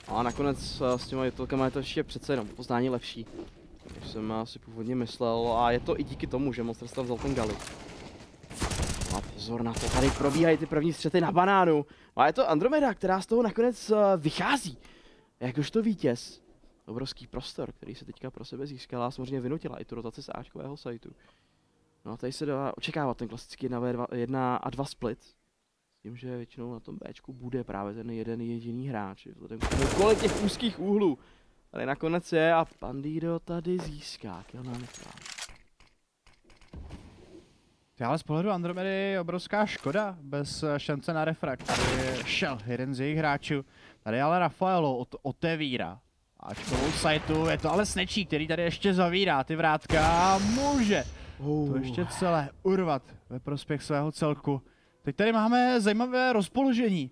Speaker 2: A nakonec uh, s těma jutulkama je to ještě přece jenom poznání lepší. Než jsem si původně myslel a je to i díky tomu, že Monster tam vzal ten Gali. Pozor na to, tady probíhají ty první střety na banánu. A je to Andromeda, která z toho nakonec uh, vychází. Jakožto vítěz. Obrovský prostor, který se teďka pro sebe získala a samozřejmě vynutila i tu rotaci z Ačkového sajtu. No a tady se dá očekávat ten klasický 1, 1 a 2 split. S tím, že většinou na tom Bčku bude právě ten jeden jediný hráč. Vzhledem k kolik těch úzkých úhlů. Tady nakonec je a Bandido tady získá kill na
Speaker 1: ale z pohledu Andromedy je obrovská škoda, bez eh, šance na refrakt. Tady šel jeden z jejich hráčů. Tady ale Rafaelo ot otevírá Ačkovou sajtu, je to ale Snečí, který tady ještě zavírá ty vrátka a může to ještě celé urvat ve prospěch svého celku. Teď tady máme zajímavé rozpoložení.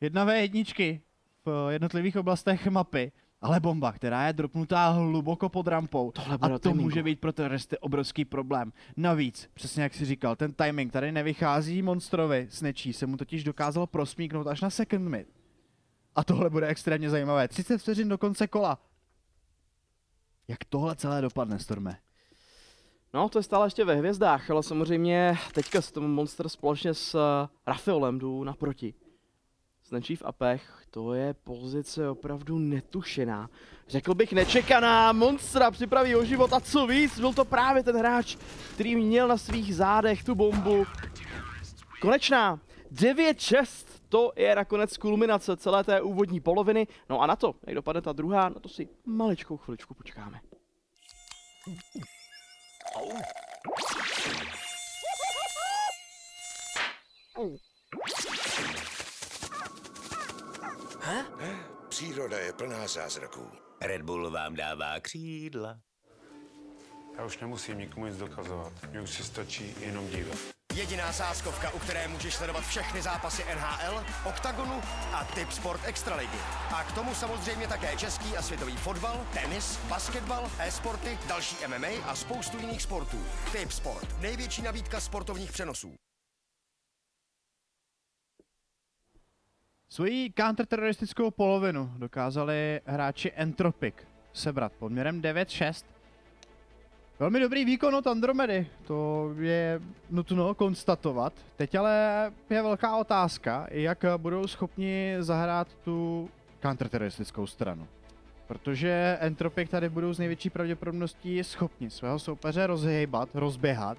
Speaker 1: Jedna v jedničky v jednotlivých oblastech mapy. Ale bomba, která je dropnutá hluboko pod rampou. Tohle a to timingu. může být pro teroristy obrovský problém. Navíc, přesně jak si říkal, ten timing tady nevychází monstrovi s nečí, se mu totiž dokázalo prosmíknout až na second mid. A tohle bude extrémně zajímavé. 30 vteřin do konce kola. Jak tohle celé dopadne, Storme?
Speaker 2: No, to je stále ještě ve hvězdách, ale samozřejmě teďka s tomu Monster společně s uh, Rafaelem jdu naproti. Značí v apech, to je pozice opravdu netušená. Řekl bych nečekaná, Monstra připraví o život a co víc, byl to právě ten hráč, který měl na svých zádech tu bombu. Konečná, 9-6, to je nakonec kulminace celé té úvodní poloviny. No a na to, jak dopadne ta druhá, na to si maličkou chviličku počkáme.
Speaker 4: Příroda je plná zázraků.
Speaker 5: Red Bull vám dává křídla.
Speaker 6: Já už nemusím nikomu nic dokazovat. Mně už si stačí jenom dívat.
Speaker 3: Jediná sázkovka, u které můžeš sledovat všechny zápasy NHL, OKTAGONu a Tip Sport Extraligy. A k tomu samozřejmě také český a světový fotbal, tenis, basketbal, e-sporty, další MMA a spoustu jiných sportů. Tip Sport. Největší nabídka sportovních přenosů.
Speaker 1: Svoji counterteroristickou polovinu dokázali hráči Entropic sebrat poměrem 9-6. Velmi dobrý výkon od Andromedy, to je nutno konstatovat. Teď ale je velká otázka, jak budou schopni zahrát tu counterteroristickou stranu. Protože Entropic tady budou s největší pravděpodobností schopni svého soupeře rozhejbat, rozběhat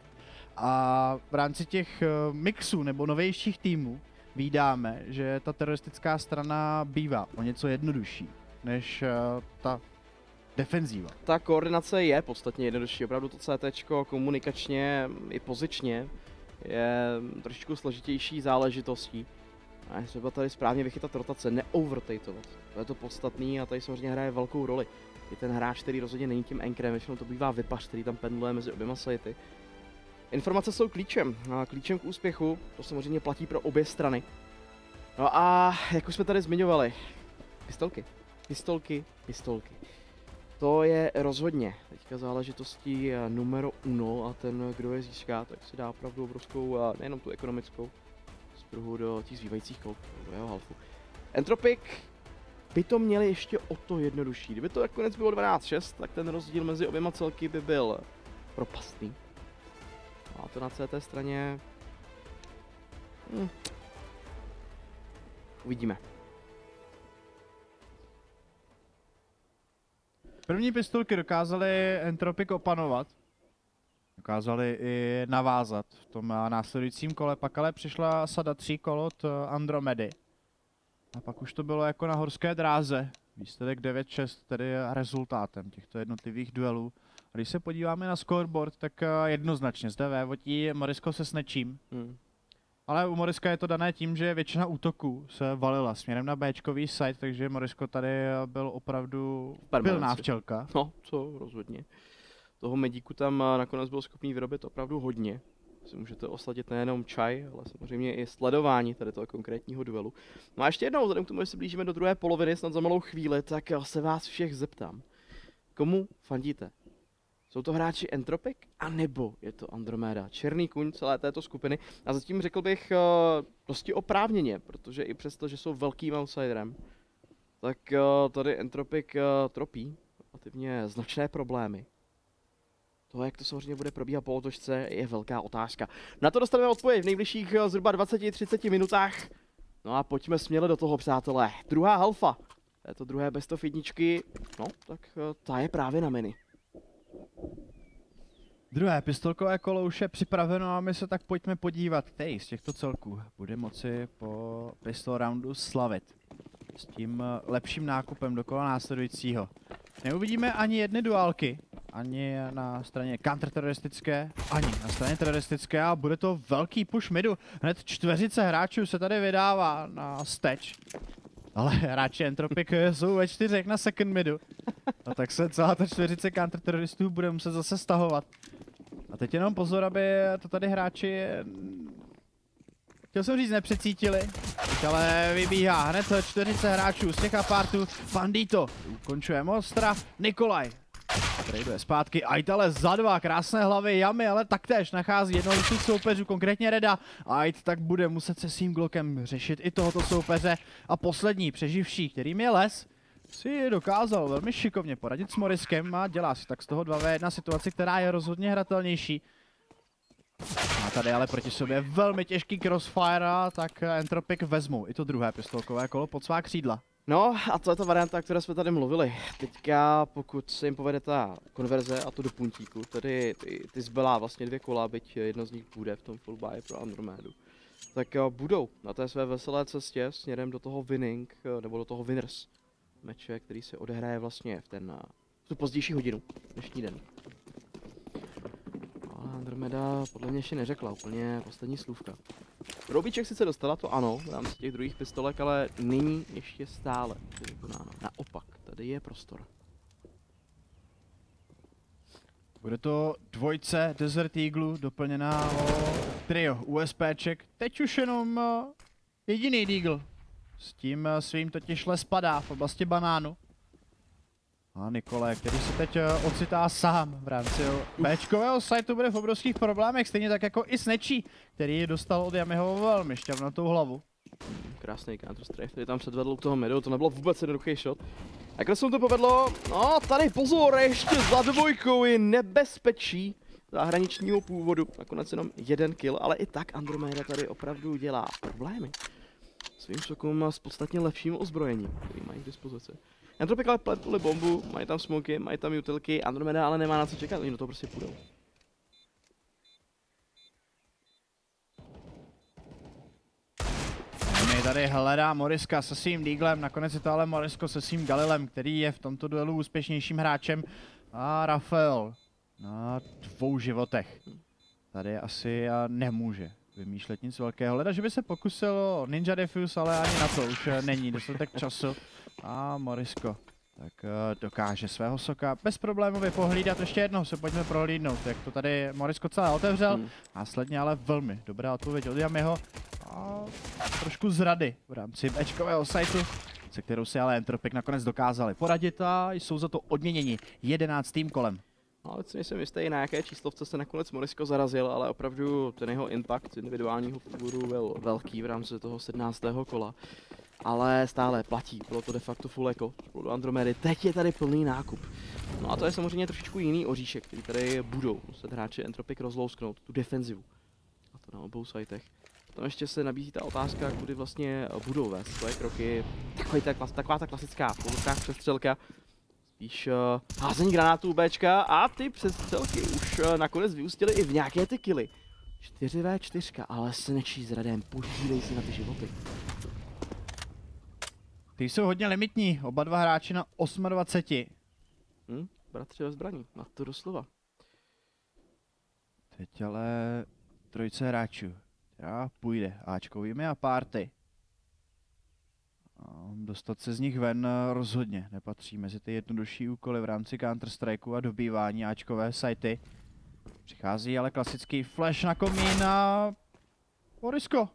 Speaker 1: a v rámci těch eh, mixů nebo novějších týmů vídáme, že ta teroristická strana bývá o něco jednodušší než uh, ta defenzíva.
Speaker 2: Ta koordinace je podstatně jednodušší, opravdu to CT komunikačně i pozičně je trošičku složitější záležitostí. A je třeba tady správně vychytat rotace, neovertateovat. To je to podstatný a tady samozřejmě hraje velkou roli. I ten hráč, který rozhodně není tím enkrem, většinou to bývá vypař, který tam pendluje mezi oběma sajty. Informace jsou klíčem. Klíčem k úspěchu, to samozřejmě platí pro obě strany. No a jak už jsme tady zmiňovali, pistolky. Pistolky, pistolky. To je rozhodně teďka záležitostí eh, numero uno a ten, kdo je získá, tak si dá opravdu obrovskou, a nejenom tu ekonomickou, spruhu do těch zbývajících kol, do jeho halfu. Entropic by to měli ještě o to jednodušší. Kdyby to nakonec bylo 12-6, tak ten rozdíl mezi oběma celky by byl propastný. A to na CT straně... Hm. Uvidíme.
Speaker 1: První pistolky dokázali Entropic opanovat. Dokázali i navázat v tom následujícím kole, pak ale přišla sada tří kol od eh, Andromedy. A pak už to bylo jako na horské dráze. Výsledek 9-6 tedy rezultátem těchto jednotlivých duelů. A když se podíváme na scoreboard, tak eh, jednoznačně zde vévodí Morisko se s nečím.
Speaker 2: Hmm.
Speaker 1: Ale u Moriska je to dané tím, že většina útoků se valila směrem na Bčkový site, takže Morisko tady byl opravdu pilná včelka.
Speaker 2: No, to rozhodně. Toho medíku tam eh, nakonec byl schopný vyrobit opravdu hodně. Si můžete osladit nejenom čaj, ale samozřejmě i sledování tady toho konkrétního duelu. No a ještě jednou, vzhledem k tomu, že se blížíme do druhé poloviny, snad za malou chvíli, tak eh, se vás všech zeptám. Komu fandíte? Jsou to hráči Entropic, a nebo je to Andromeda, černý kuň celé této skupiny. A zatím řekl bych uh, dosti oprávněně, protože i přesto, že jsou velkým outsiderem, tak uh, tady Entropic uh, tropí relativně značné problémy. To, jak to samozřejmě bude probíhat po otočce, je velká otázka. Na to dostaneme odpověď v nejbližších zhruba 20-30 minutách. No a pojďme směle do toho, přátelé. Druhá halfa. Této druhé best of jedničky, no, tak ta je právě na mini.
Speaker 1: Druhé pistolkové kolo už je připraveno a my se tak pojďme podívat, který z těchto celků bude moci po pistol roundu slavit. S tím eh, lepším nákupem do kola následujícího. Neuvidíme ani jedny duálky, ani na straně counterteroristické, ani na straně teroristické a bude to velký push midu. Hned čtveřice hráčů se tady vydává na steč. Ale (laughs) hráči Entropic jsou ve čtyřech na second midu. A tak se celá ta čtveřice counterteroristů bude muset zase stahovat. A teď jenom pozor, aby to tady hráči... Chtěl jsem říct, nepřecítili. Ale vybíhá hned čtyřice hráčů z těch apartů. Bandito ukončuje Mostra. Nikolaj Trejduje zpátky, Aitale za dva, krásné hlavy, Jamy, ale taktéž nachází jednoho z soupeřů, konkrétně Reda. Ait tak bude muset se svým glokem řešit i tohoto soupeře. A poslední přeživší, kterým je Les, si dokázal velmi šikovně poradit s Moriskem a dělá si tak z toho 2v1 situaci, která je rozhodně hratelnější. A tady ale proti sobě velmi těžký crossfire, tak Entropic vezmou i to druhé pistolkové kolo pod svá křídla.
Speaker 2: No a to je ta varianta, o které jsme tady mluvili. Teďka, pokud se jim povede ta konverze a to do puntíku, tedy ty, ty zbylá vlastně dvě kola, byť jedno z nich bude v tom full buy pro Andromedu, tak budou na té své veselé cestě směrem do toho winning, nebo do toho winners meče, který se odehraje vlastně v ten uh, tu pozdější hodinu, dnešní den. Andromeda podle mě ještě neřekla úplně poslední slůvka. Roubíček sice dostala, to ano, v rámci těch druhých pistolek, ale není ještě stále vykonáno. Naopak, tady je prostor.
Speaker 1: Bude to dvojce Desert Eagle doplněná o trio USPček. Teď už jenom eh, jediný Deagle. S tím eh, svým totiž les padá v oblasti banánu. A Nikole, který se teď eh, ocitá sám v rámci Bčkového sajtu, bude v obrovských problémech, stejně tak jako i Snečí, který dostal od Yamiho velmi šťavnatou hlavu.
Speaker 2: Krásný counter strafe, který tam předvedl u toho midu, to nebylo vůbec jednoduchý shot. Jak se mu to povedlo? No, tady pozor, ještě za dvojkou je nebezpečí zahraničního původu. Nakonec jenom jeden kill, ale i tak Andromeda tady opravdu dělá problémy. Svým sokům s podstatně lepším ozbrojením, který mají k dispozici. Entropic ale pletuli bombu, mají tam smoky, mají tam utilky, Andromeda ale nemá na co čekat, oni do toho prostě půjdou.
Speaker 1: My tady hledá Moriska se svým Deaglem, nakonec je to ale Morisko se svým Galilem, který je v tomto duelu úspěšnějším hráčem. A Rafael na dvou životech. Tady asi nemůže vymýšlet nic velkého. Leda, že by se pokusil o Ninja Defuse, ale ani na to už eh, není dostatek času. A Morisko tak uh, dokáže svého soka bez problémů pohlídat. Ještě jednou se pojďme prohlídnout, jak to tady Morisko celé otevřel. Hmm. Následně ale velmi dobrá odpověď od Yamiho. A trošku zrady v rámci Bčkového sajtu, se kterou si ale Entropic nakonec dokázali poradit a jsou za to odměněni 11. kolem.
Speaker 2: No, ale co nejsem jistý, na jaké číslovce se nakonec Morisko zarazil, ale opravdu ten jeho impact individuálního původu byl velký v rámci toho 17. kola. Ale stále platí, bylo to de facto full eco, do Andromedy, teď je tady plný nákup. No a to je samozřejmě trošičku jiný oříšek, který tady budou muset hráči Entropic rozlousknout, tu defenzivu. A to na obou sajtech. Tam ještě se nabízí ta otázka, kudy vlastně budou vést svoje kroky. Takový ta, taková ta klasická v přestřelka, spíš uh, házení granátů Bčka a ty přestřelky už uh, nakonec vyústily i v nějaké ty kily. 4v4, ale se nečí s radem, podívej si na ty životy.
Speaker 1: Ty jsou hodně limitní, oba dva hráči na 28.
Speaker 2: Hm, bratři ve zbraní, na to doslova.
Speaker 1: Teď ale trojice hráčů, která půjde Ačkovými a párty. Dostat se z nich ven eh, rozhodně nepatří mezi ty jednodušší úkoly v rámci Counter-Strikeu a dobývání Ačkové sajty. Přichází ale klasický flash na komín a Borisko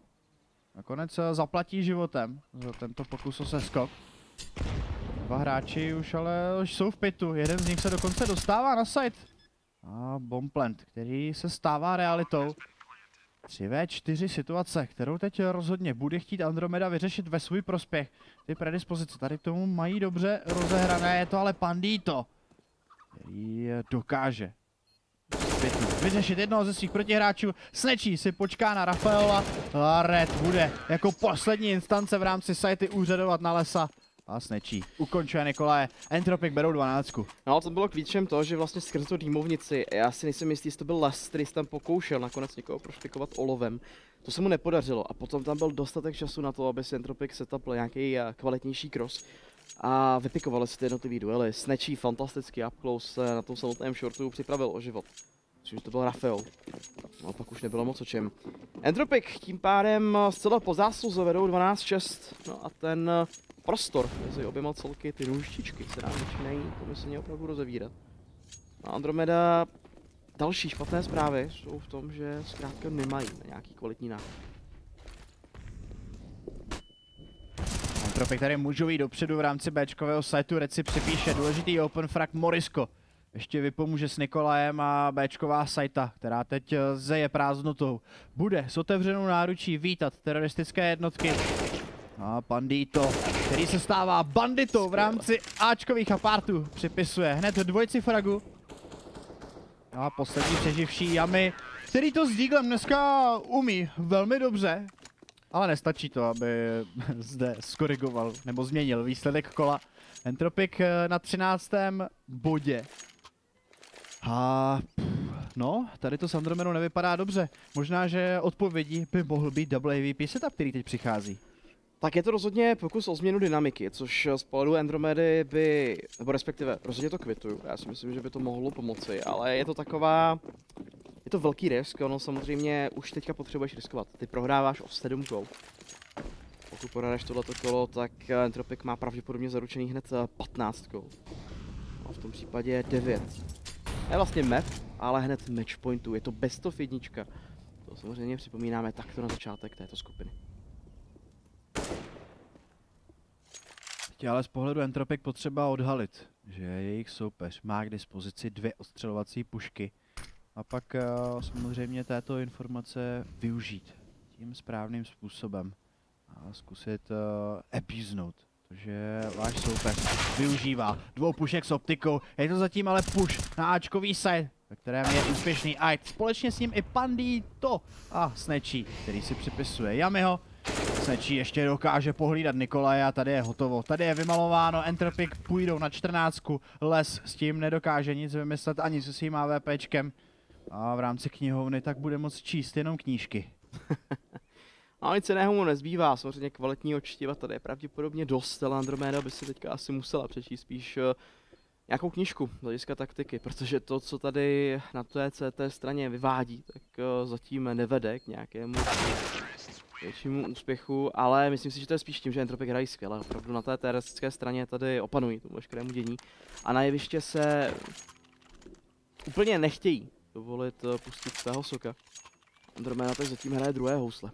Speaker 1: nakonec eh, zaplatí životem za tento pokus o seskok. Dva hráči už ale už jsou v pitu, jeden z nich se dokonce dostává na site. A Bombplant, který se stává realitou. 3v4 situace, kterou teď rozhodně bude chtít Andromeda vyřešit ve svůj prospěch. Ty predispozice tady k tomu mají dobře rozehrané, je to ale Pandito, který dokáže vyřešit jednoho ze svých protihráčů. Snečí si počká na Rafaela a Red bude jako poslední instance v rámci sajty úřadovat na lesa a snečí. Ukončuje Nikolaje. Entropic berou 12.
Speaker 2: No, to bylo klíčem to, že vlastně skrz tu dýmovnici, já si nejsem jistý, jestli to byl Les, který tam pokoušel nakonec někoho prošpikovat olovem. To se mu nepodařilo a potom tam byl dostatek času na to, aby si Entropic setupl nějaký eh, kvalitnější cross a vypikovali si ty jednotlivý duely. Snečí fantasticky up close na tom samotném shortu připravil o život. Myslím, že to byl Rafael. No pak už nebylo moc o čem. Entropic tím pádem zcela po zásluze vedou 12-6. No a ten eh, prostor mezi oběma celky, ty nůžtičky se nám začínají pomyslně opravdu rozevírat. A Andromeda další špatné zprávy jsou v tom, že zkrátka nemají na nějaký kvalitní nákup.
Speaker 1: Antropik tady můžou jít dopředu v rámci Bčkového sajtu, Reci připíše důležitý open frag Morisko. Ještě vypomůže s Nikolajem a Bčková sajta, která teď zeje prázdnotou. Bude s otevřenou náručí vítat teroristické jednotky a Bandito, který se stává banditou v rámci Ačkových apartů, připisuje hned dvojci fragu. A poslední přeživší Yami, který to s Díglem dneska umí velmi dobře. Ale nestačí to, aby (laughs) zde skorigoval nebo změnil výsledek kola. Entropic eh, na 13. bodě. A no, tady to s nevypadá dobře. Možná, že odpovědí by mohl být AVP setup, který teď přichází.
Speaker 2: Tak je to rozhodně pokus o změnu dynamiky, což z pohledu Andromedy by, nebo respektive rozhodně to kvituju, já si myslím, že by to mohlo pomoci, ale je to taková, Je to velký risk, ono samozřejmě už teďka potřebuješ riskovat. Ty prohráváš o 7 gol. Pokud prohraješ tohleto kolo, tak eh, Entropic má pravděpodobně zaručený hned eh, 15 gol. A v tom případě 9. Je vlastně map, ale hned match pointu. Je to best of jednička. To samozřejmě připomínáme takto na začátek této skupiny.
Speaker 1: Je ale z pohledu Entropic potřeba odhalit, že jejich soupeř má k dispozici dvě ostřelovací pušky a pak uh, samozřejmě této informace využít tím správným způsobem a zkusit uh, epíznout že váš soupeř využívá dvou pušek s optikou. Je to zatím ale push na Ačkový side, ve kterém je úspěšný Ait. Společně s ním i Pandito a Snečí, který si připisuje Yamiho. Snečí ještě dokáže pohlídat Nikolaje a tady je hotovo. Tady je vymalováno, Entropic půjdou na 14. Les s tím nedokáže nic vymyslet ani se svým AVPčkem. A v rámci knihovny tak bude moc číst jenom knížky. (laughs)
Speaker 2: A nic jiného mu nezbývá, samozřejmě kvalitního čtiva tady je pravděpodobně dost, ale Andromeda by si teďka asi musela přečíst spíš uh, nějakou knížku z hlediska taktiky, protože to, co tady na té CT straně vyvádí, tak uh, zatím nevede k nějakému většímu úspěchu, ale myslím si, že to je spíš tím, že Entropic hrají skvěle. Opravdu na té teroristické straně tady opanují tomu veškerému dění a na jeviště se úplně nechtějí dovolit uh, pustit svého soka. Andromeda tak zatím hraje druhé housle.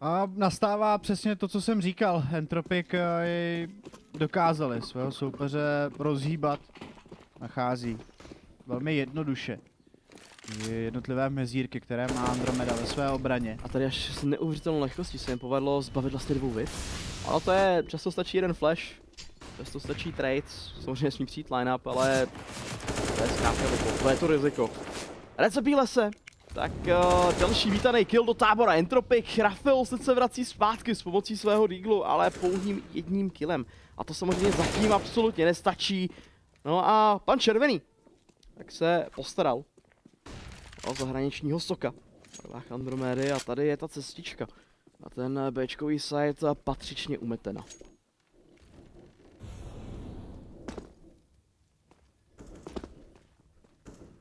Speaker 1: A nastává přesně to, co jsem říkal. Entropic eh, dokázali svého soupeře rozhýbat. Nachází velmi jednoduše jednotlivé mezírky, které má Andromeda ve své obraně.
Speaker 2: A tady až s neuvěřitelnou lehkostí se jim povedlo zbavit vlastně dvou vid. Ono to je, často stačí jeden flash, často stačí trade, samozřejmě smí přijít line-up, ale to je zkrátka to je to riziko. Recepíle se, tak uh, další vítaný kill do tábora Entropic. Rafael se vrací zpátky s pomocí svého díglu, ale pouhým jedním killem. A to samozřejmě zatím absolutně nestačí. No a pan Červený, tak se postaral o zahraničního soka. Prvách Andromédy a tady je ta cestička. A ten Bčkový site patřičně umetena.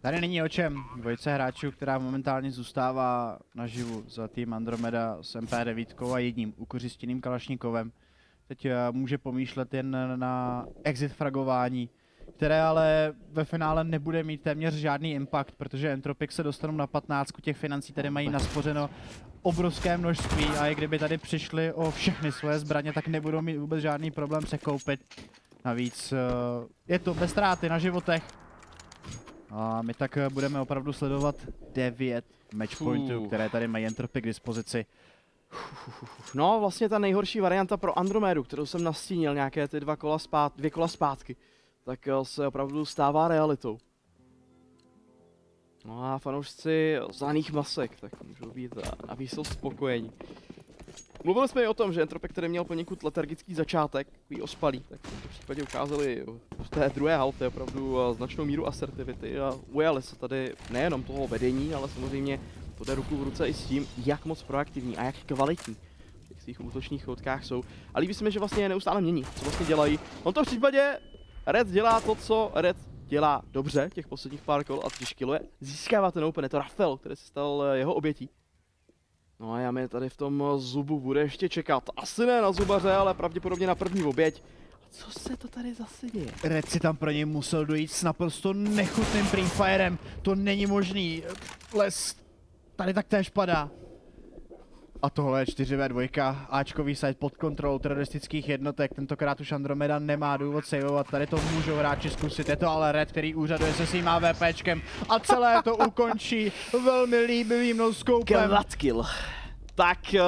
Speaker 1: Tady není o čem. Dvojice hráčů, která momentálně zůstává naživu za tým Andromeda s MP9 a jedním ukořistěným Kalašnikovem. Teď eh, může pomýšlet jen na exit fragování, které ale ve finále nebude mít téměř žádný impact, protože Entropic se dostanou na 15, těch financí tady mají naspořeno obrovské množství a i kdyby tady přišli o všechny svoje zbraně, tak nebudou mít vůbec žádný problém se koupit. Navíc eh, je to bez ztráty na životech, a my tak eh, budeme opravdu sledovat 9 matchpointů, které tady mají Entropy k dispozici.
Speaker 2: No, vlastně ta nejhorší varianta pro Andromedu, kterou jsem nastínil nějaké ty dva kola spát, dvě kola zpátky, tak eh, se opravdu stává realitou. No a fanoušci zelených masek, tak můžou být na výsost spokojení. Mluvili jsme i o tom, že Entropek, který měl poněkud letargický začátek, takový ospalý, tak v tomto případě ukázali v té druhé halte opravdu eh, značnou míru asertivity a ujali se tady nejenom toho vedení, ale samozřejmě to jde ruku v ruce i s tím, jak moc proaktivní a jak kvalitní v těch svých útočných choutkách jsou. A líbí se mi, že vlastně je neustále mění, co vlastně dělají. V případě Red dělá to, co Red dělá dobře těch posledních pár kol a totiž kiluje. Získává ten open, je to Rafael, který se stal eh, jeho obětí. No a já mi tady v tom zubu bude ještě čekat. Asi ne na zubaře, ale pravděpodobně na první oběť. A co se to tady zase děje?
Speaker 1: Red si tam pro něj musel dojít s naprosto nechutným Firem. To není možný. Les tady tak též padá. A tohle je 4v2, Ačkový site pod kontrolou teroristických jednotek, tentokrát už Andromeda nemá důvod saveovat, tady to můžou hráči zkusit, je to ale Red, který úřaduje se svým AVPčkem a celé to ukončí velmi líbivým noskoupem.
Speaker 2: Gladkill. Tak uh,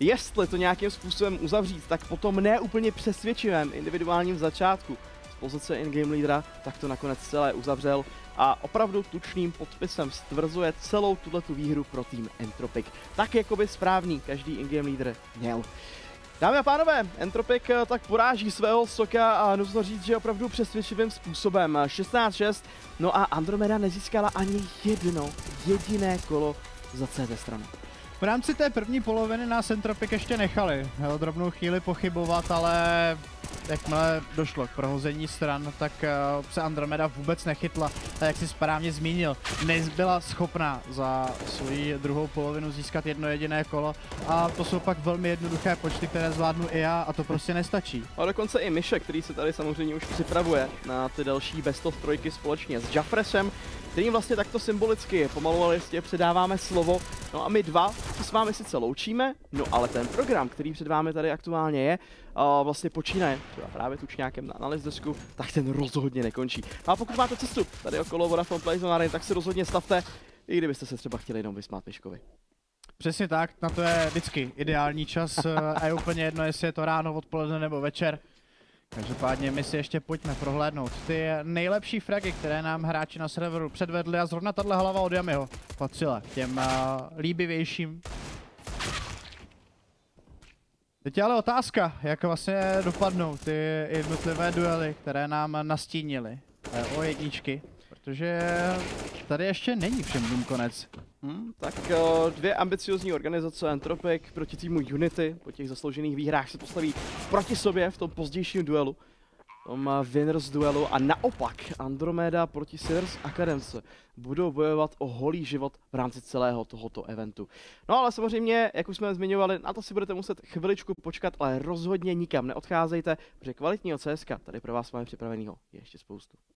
Speaker 2: jestli to nějakým způsobem uzavřít, tak potom ne úplně přesvědčivém individuálním začátku z pozice in-game lídra, tak to nakonec celé uzavřel a opravdu tučným podpisem stvrzuje celou tuto výhru pro tým Entropic. Tak jako by správný každý in-game lídr měl. Dámy a pánové, Entropic eh, tak poráží svého soka a nutno říct, že opravdu přesvědčivým způsobem. 16-6, no a Andromeda nezískala ani jedno jediné kolo za CT stranu.
Speaker 1: V rámci té první poloviny nás Entropik ještě nechali jo, drobnou chvíli pochybovat, ale jakmile došlo k prohození stran, tak uh, se Andromeda vůbec nechytla. A jak si správně zmínil, nezbyla schopná za svoji druhou polovinu získat jedno jediné kolo a to jsou pak velmi jednoduché počty, které zvládnu i já a to prostě nestačí.
Speaker 2: A dokonce i Myšek, který se tady samozřejmě už připravuje na ty další best of trojky společně s Jaffresem, kterým vlastně takto symbolicky pomalu ale jistě předáváme slovo. No a my dva se s vámi sice loučíme, no ale ten program, který před vámi tady aktuálně je, a vlastně počínaje třeba právě tučňákem na, na desku, tak ten rozhodně nekončí. No a pokud máte cestu tady okolo Vodafone Playzone Arena, tak se rozhodně stavte, i kdybyste se třeba chtěli jenom vysmát Myškovi.
Speaker 1: Přesně tak, na to je vždycky ideální čas (laughs) a je úplně jedno, jestli je to ráno, odpoledne nebo večer. Každopádně my si ještě pojďme prohlédnout ty nejlepší fragy, které nám hráči na serveru předvedli a zrovna tahle hlava od Yamiho patřila k těm uh, líbivějším. Teď je ale otázka, jak vlastně dopadnou ty jednotlivé duely, které nám nastínili eh, o jedničky, protože tady ještě není všem dům konec.
Speaker 2: Hmm, tak uh, dvě ambiciozní organizace Entropic proti týmu Unity po těch zasloužených výhrách se postaví proti sobě v tom pozdějším duelu. Tom Winners duelu a naopak Andromeda proti Sinners Academce budou bojovat o holý život v rámci celého tohoto eventu. No ale samozřejmě, jak už jsme zmiňovali, na to si budete muset chviličku počkat, ale rozhodně nikam neodcházejte, protože kvalitního CSK tady pro vás máme připraveného ještě spoustu.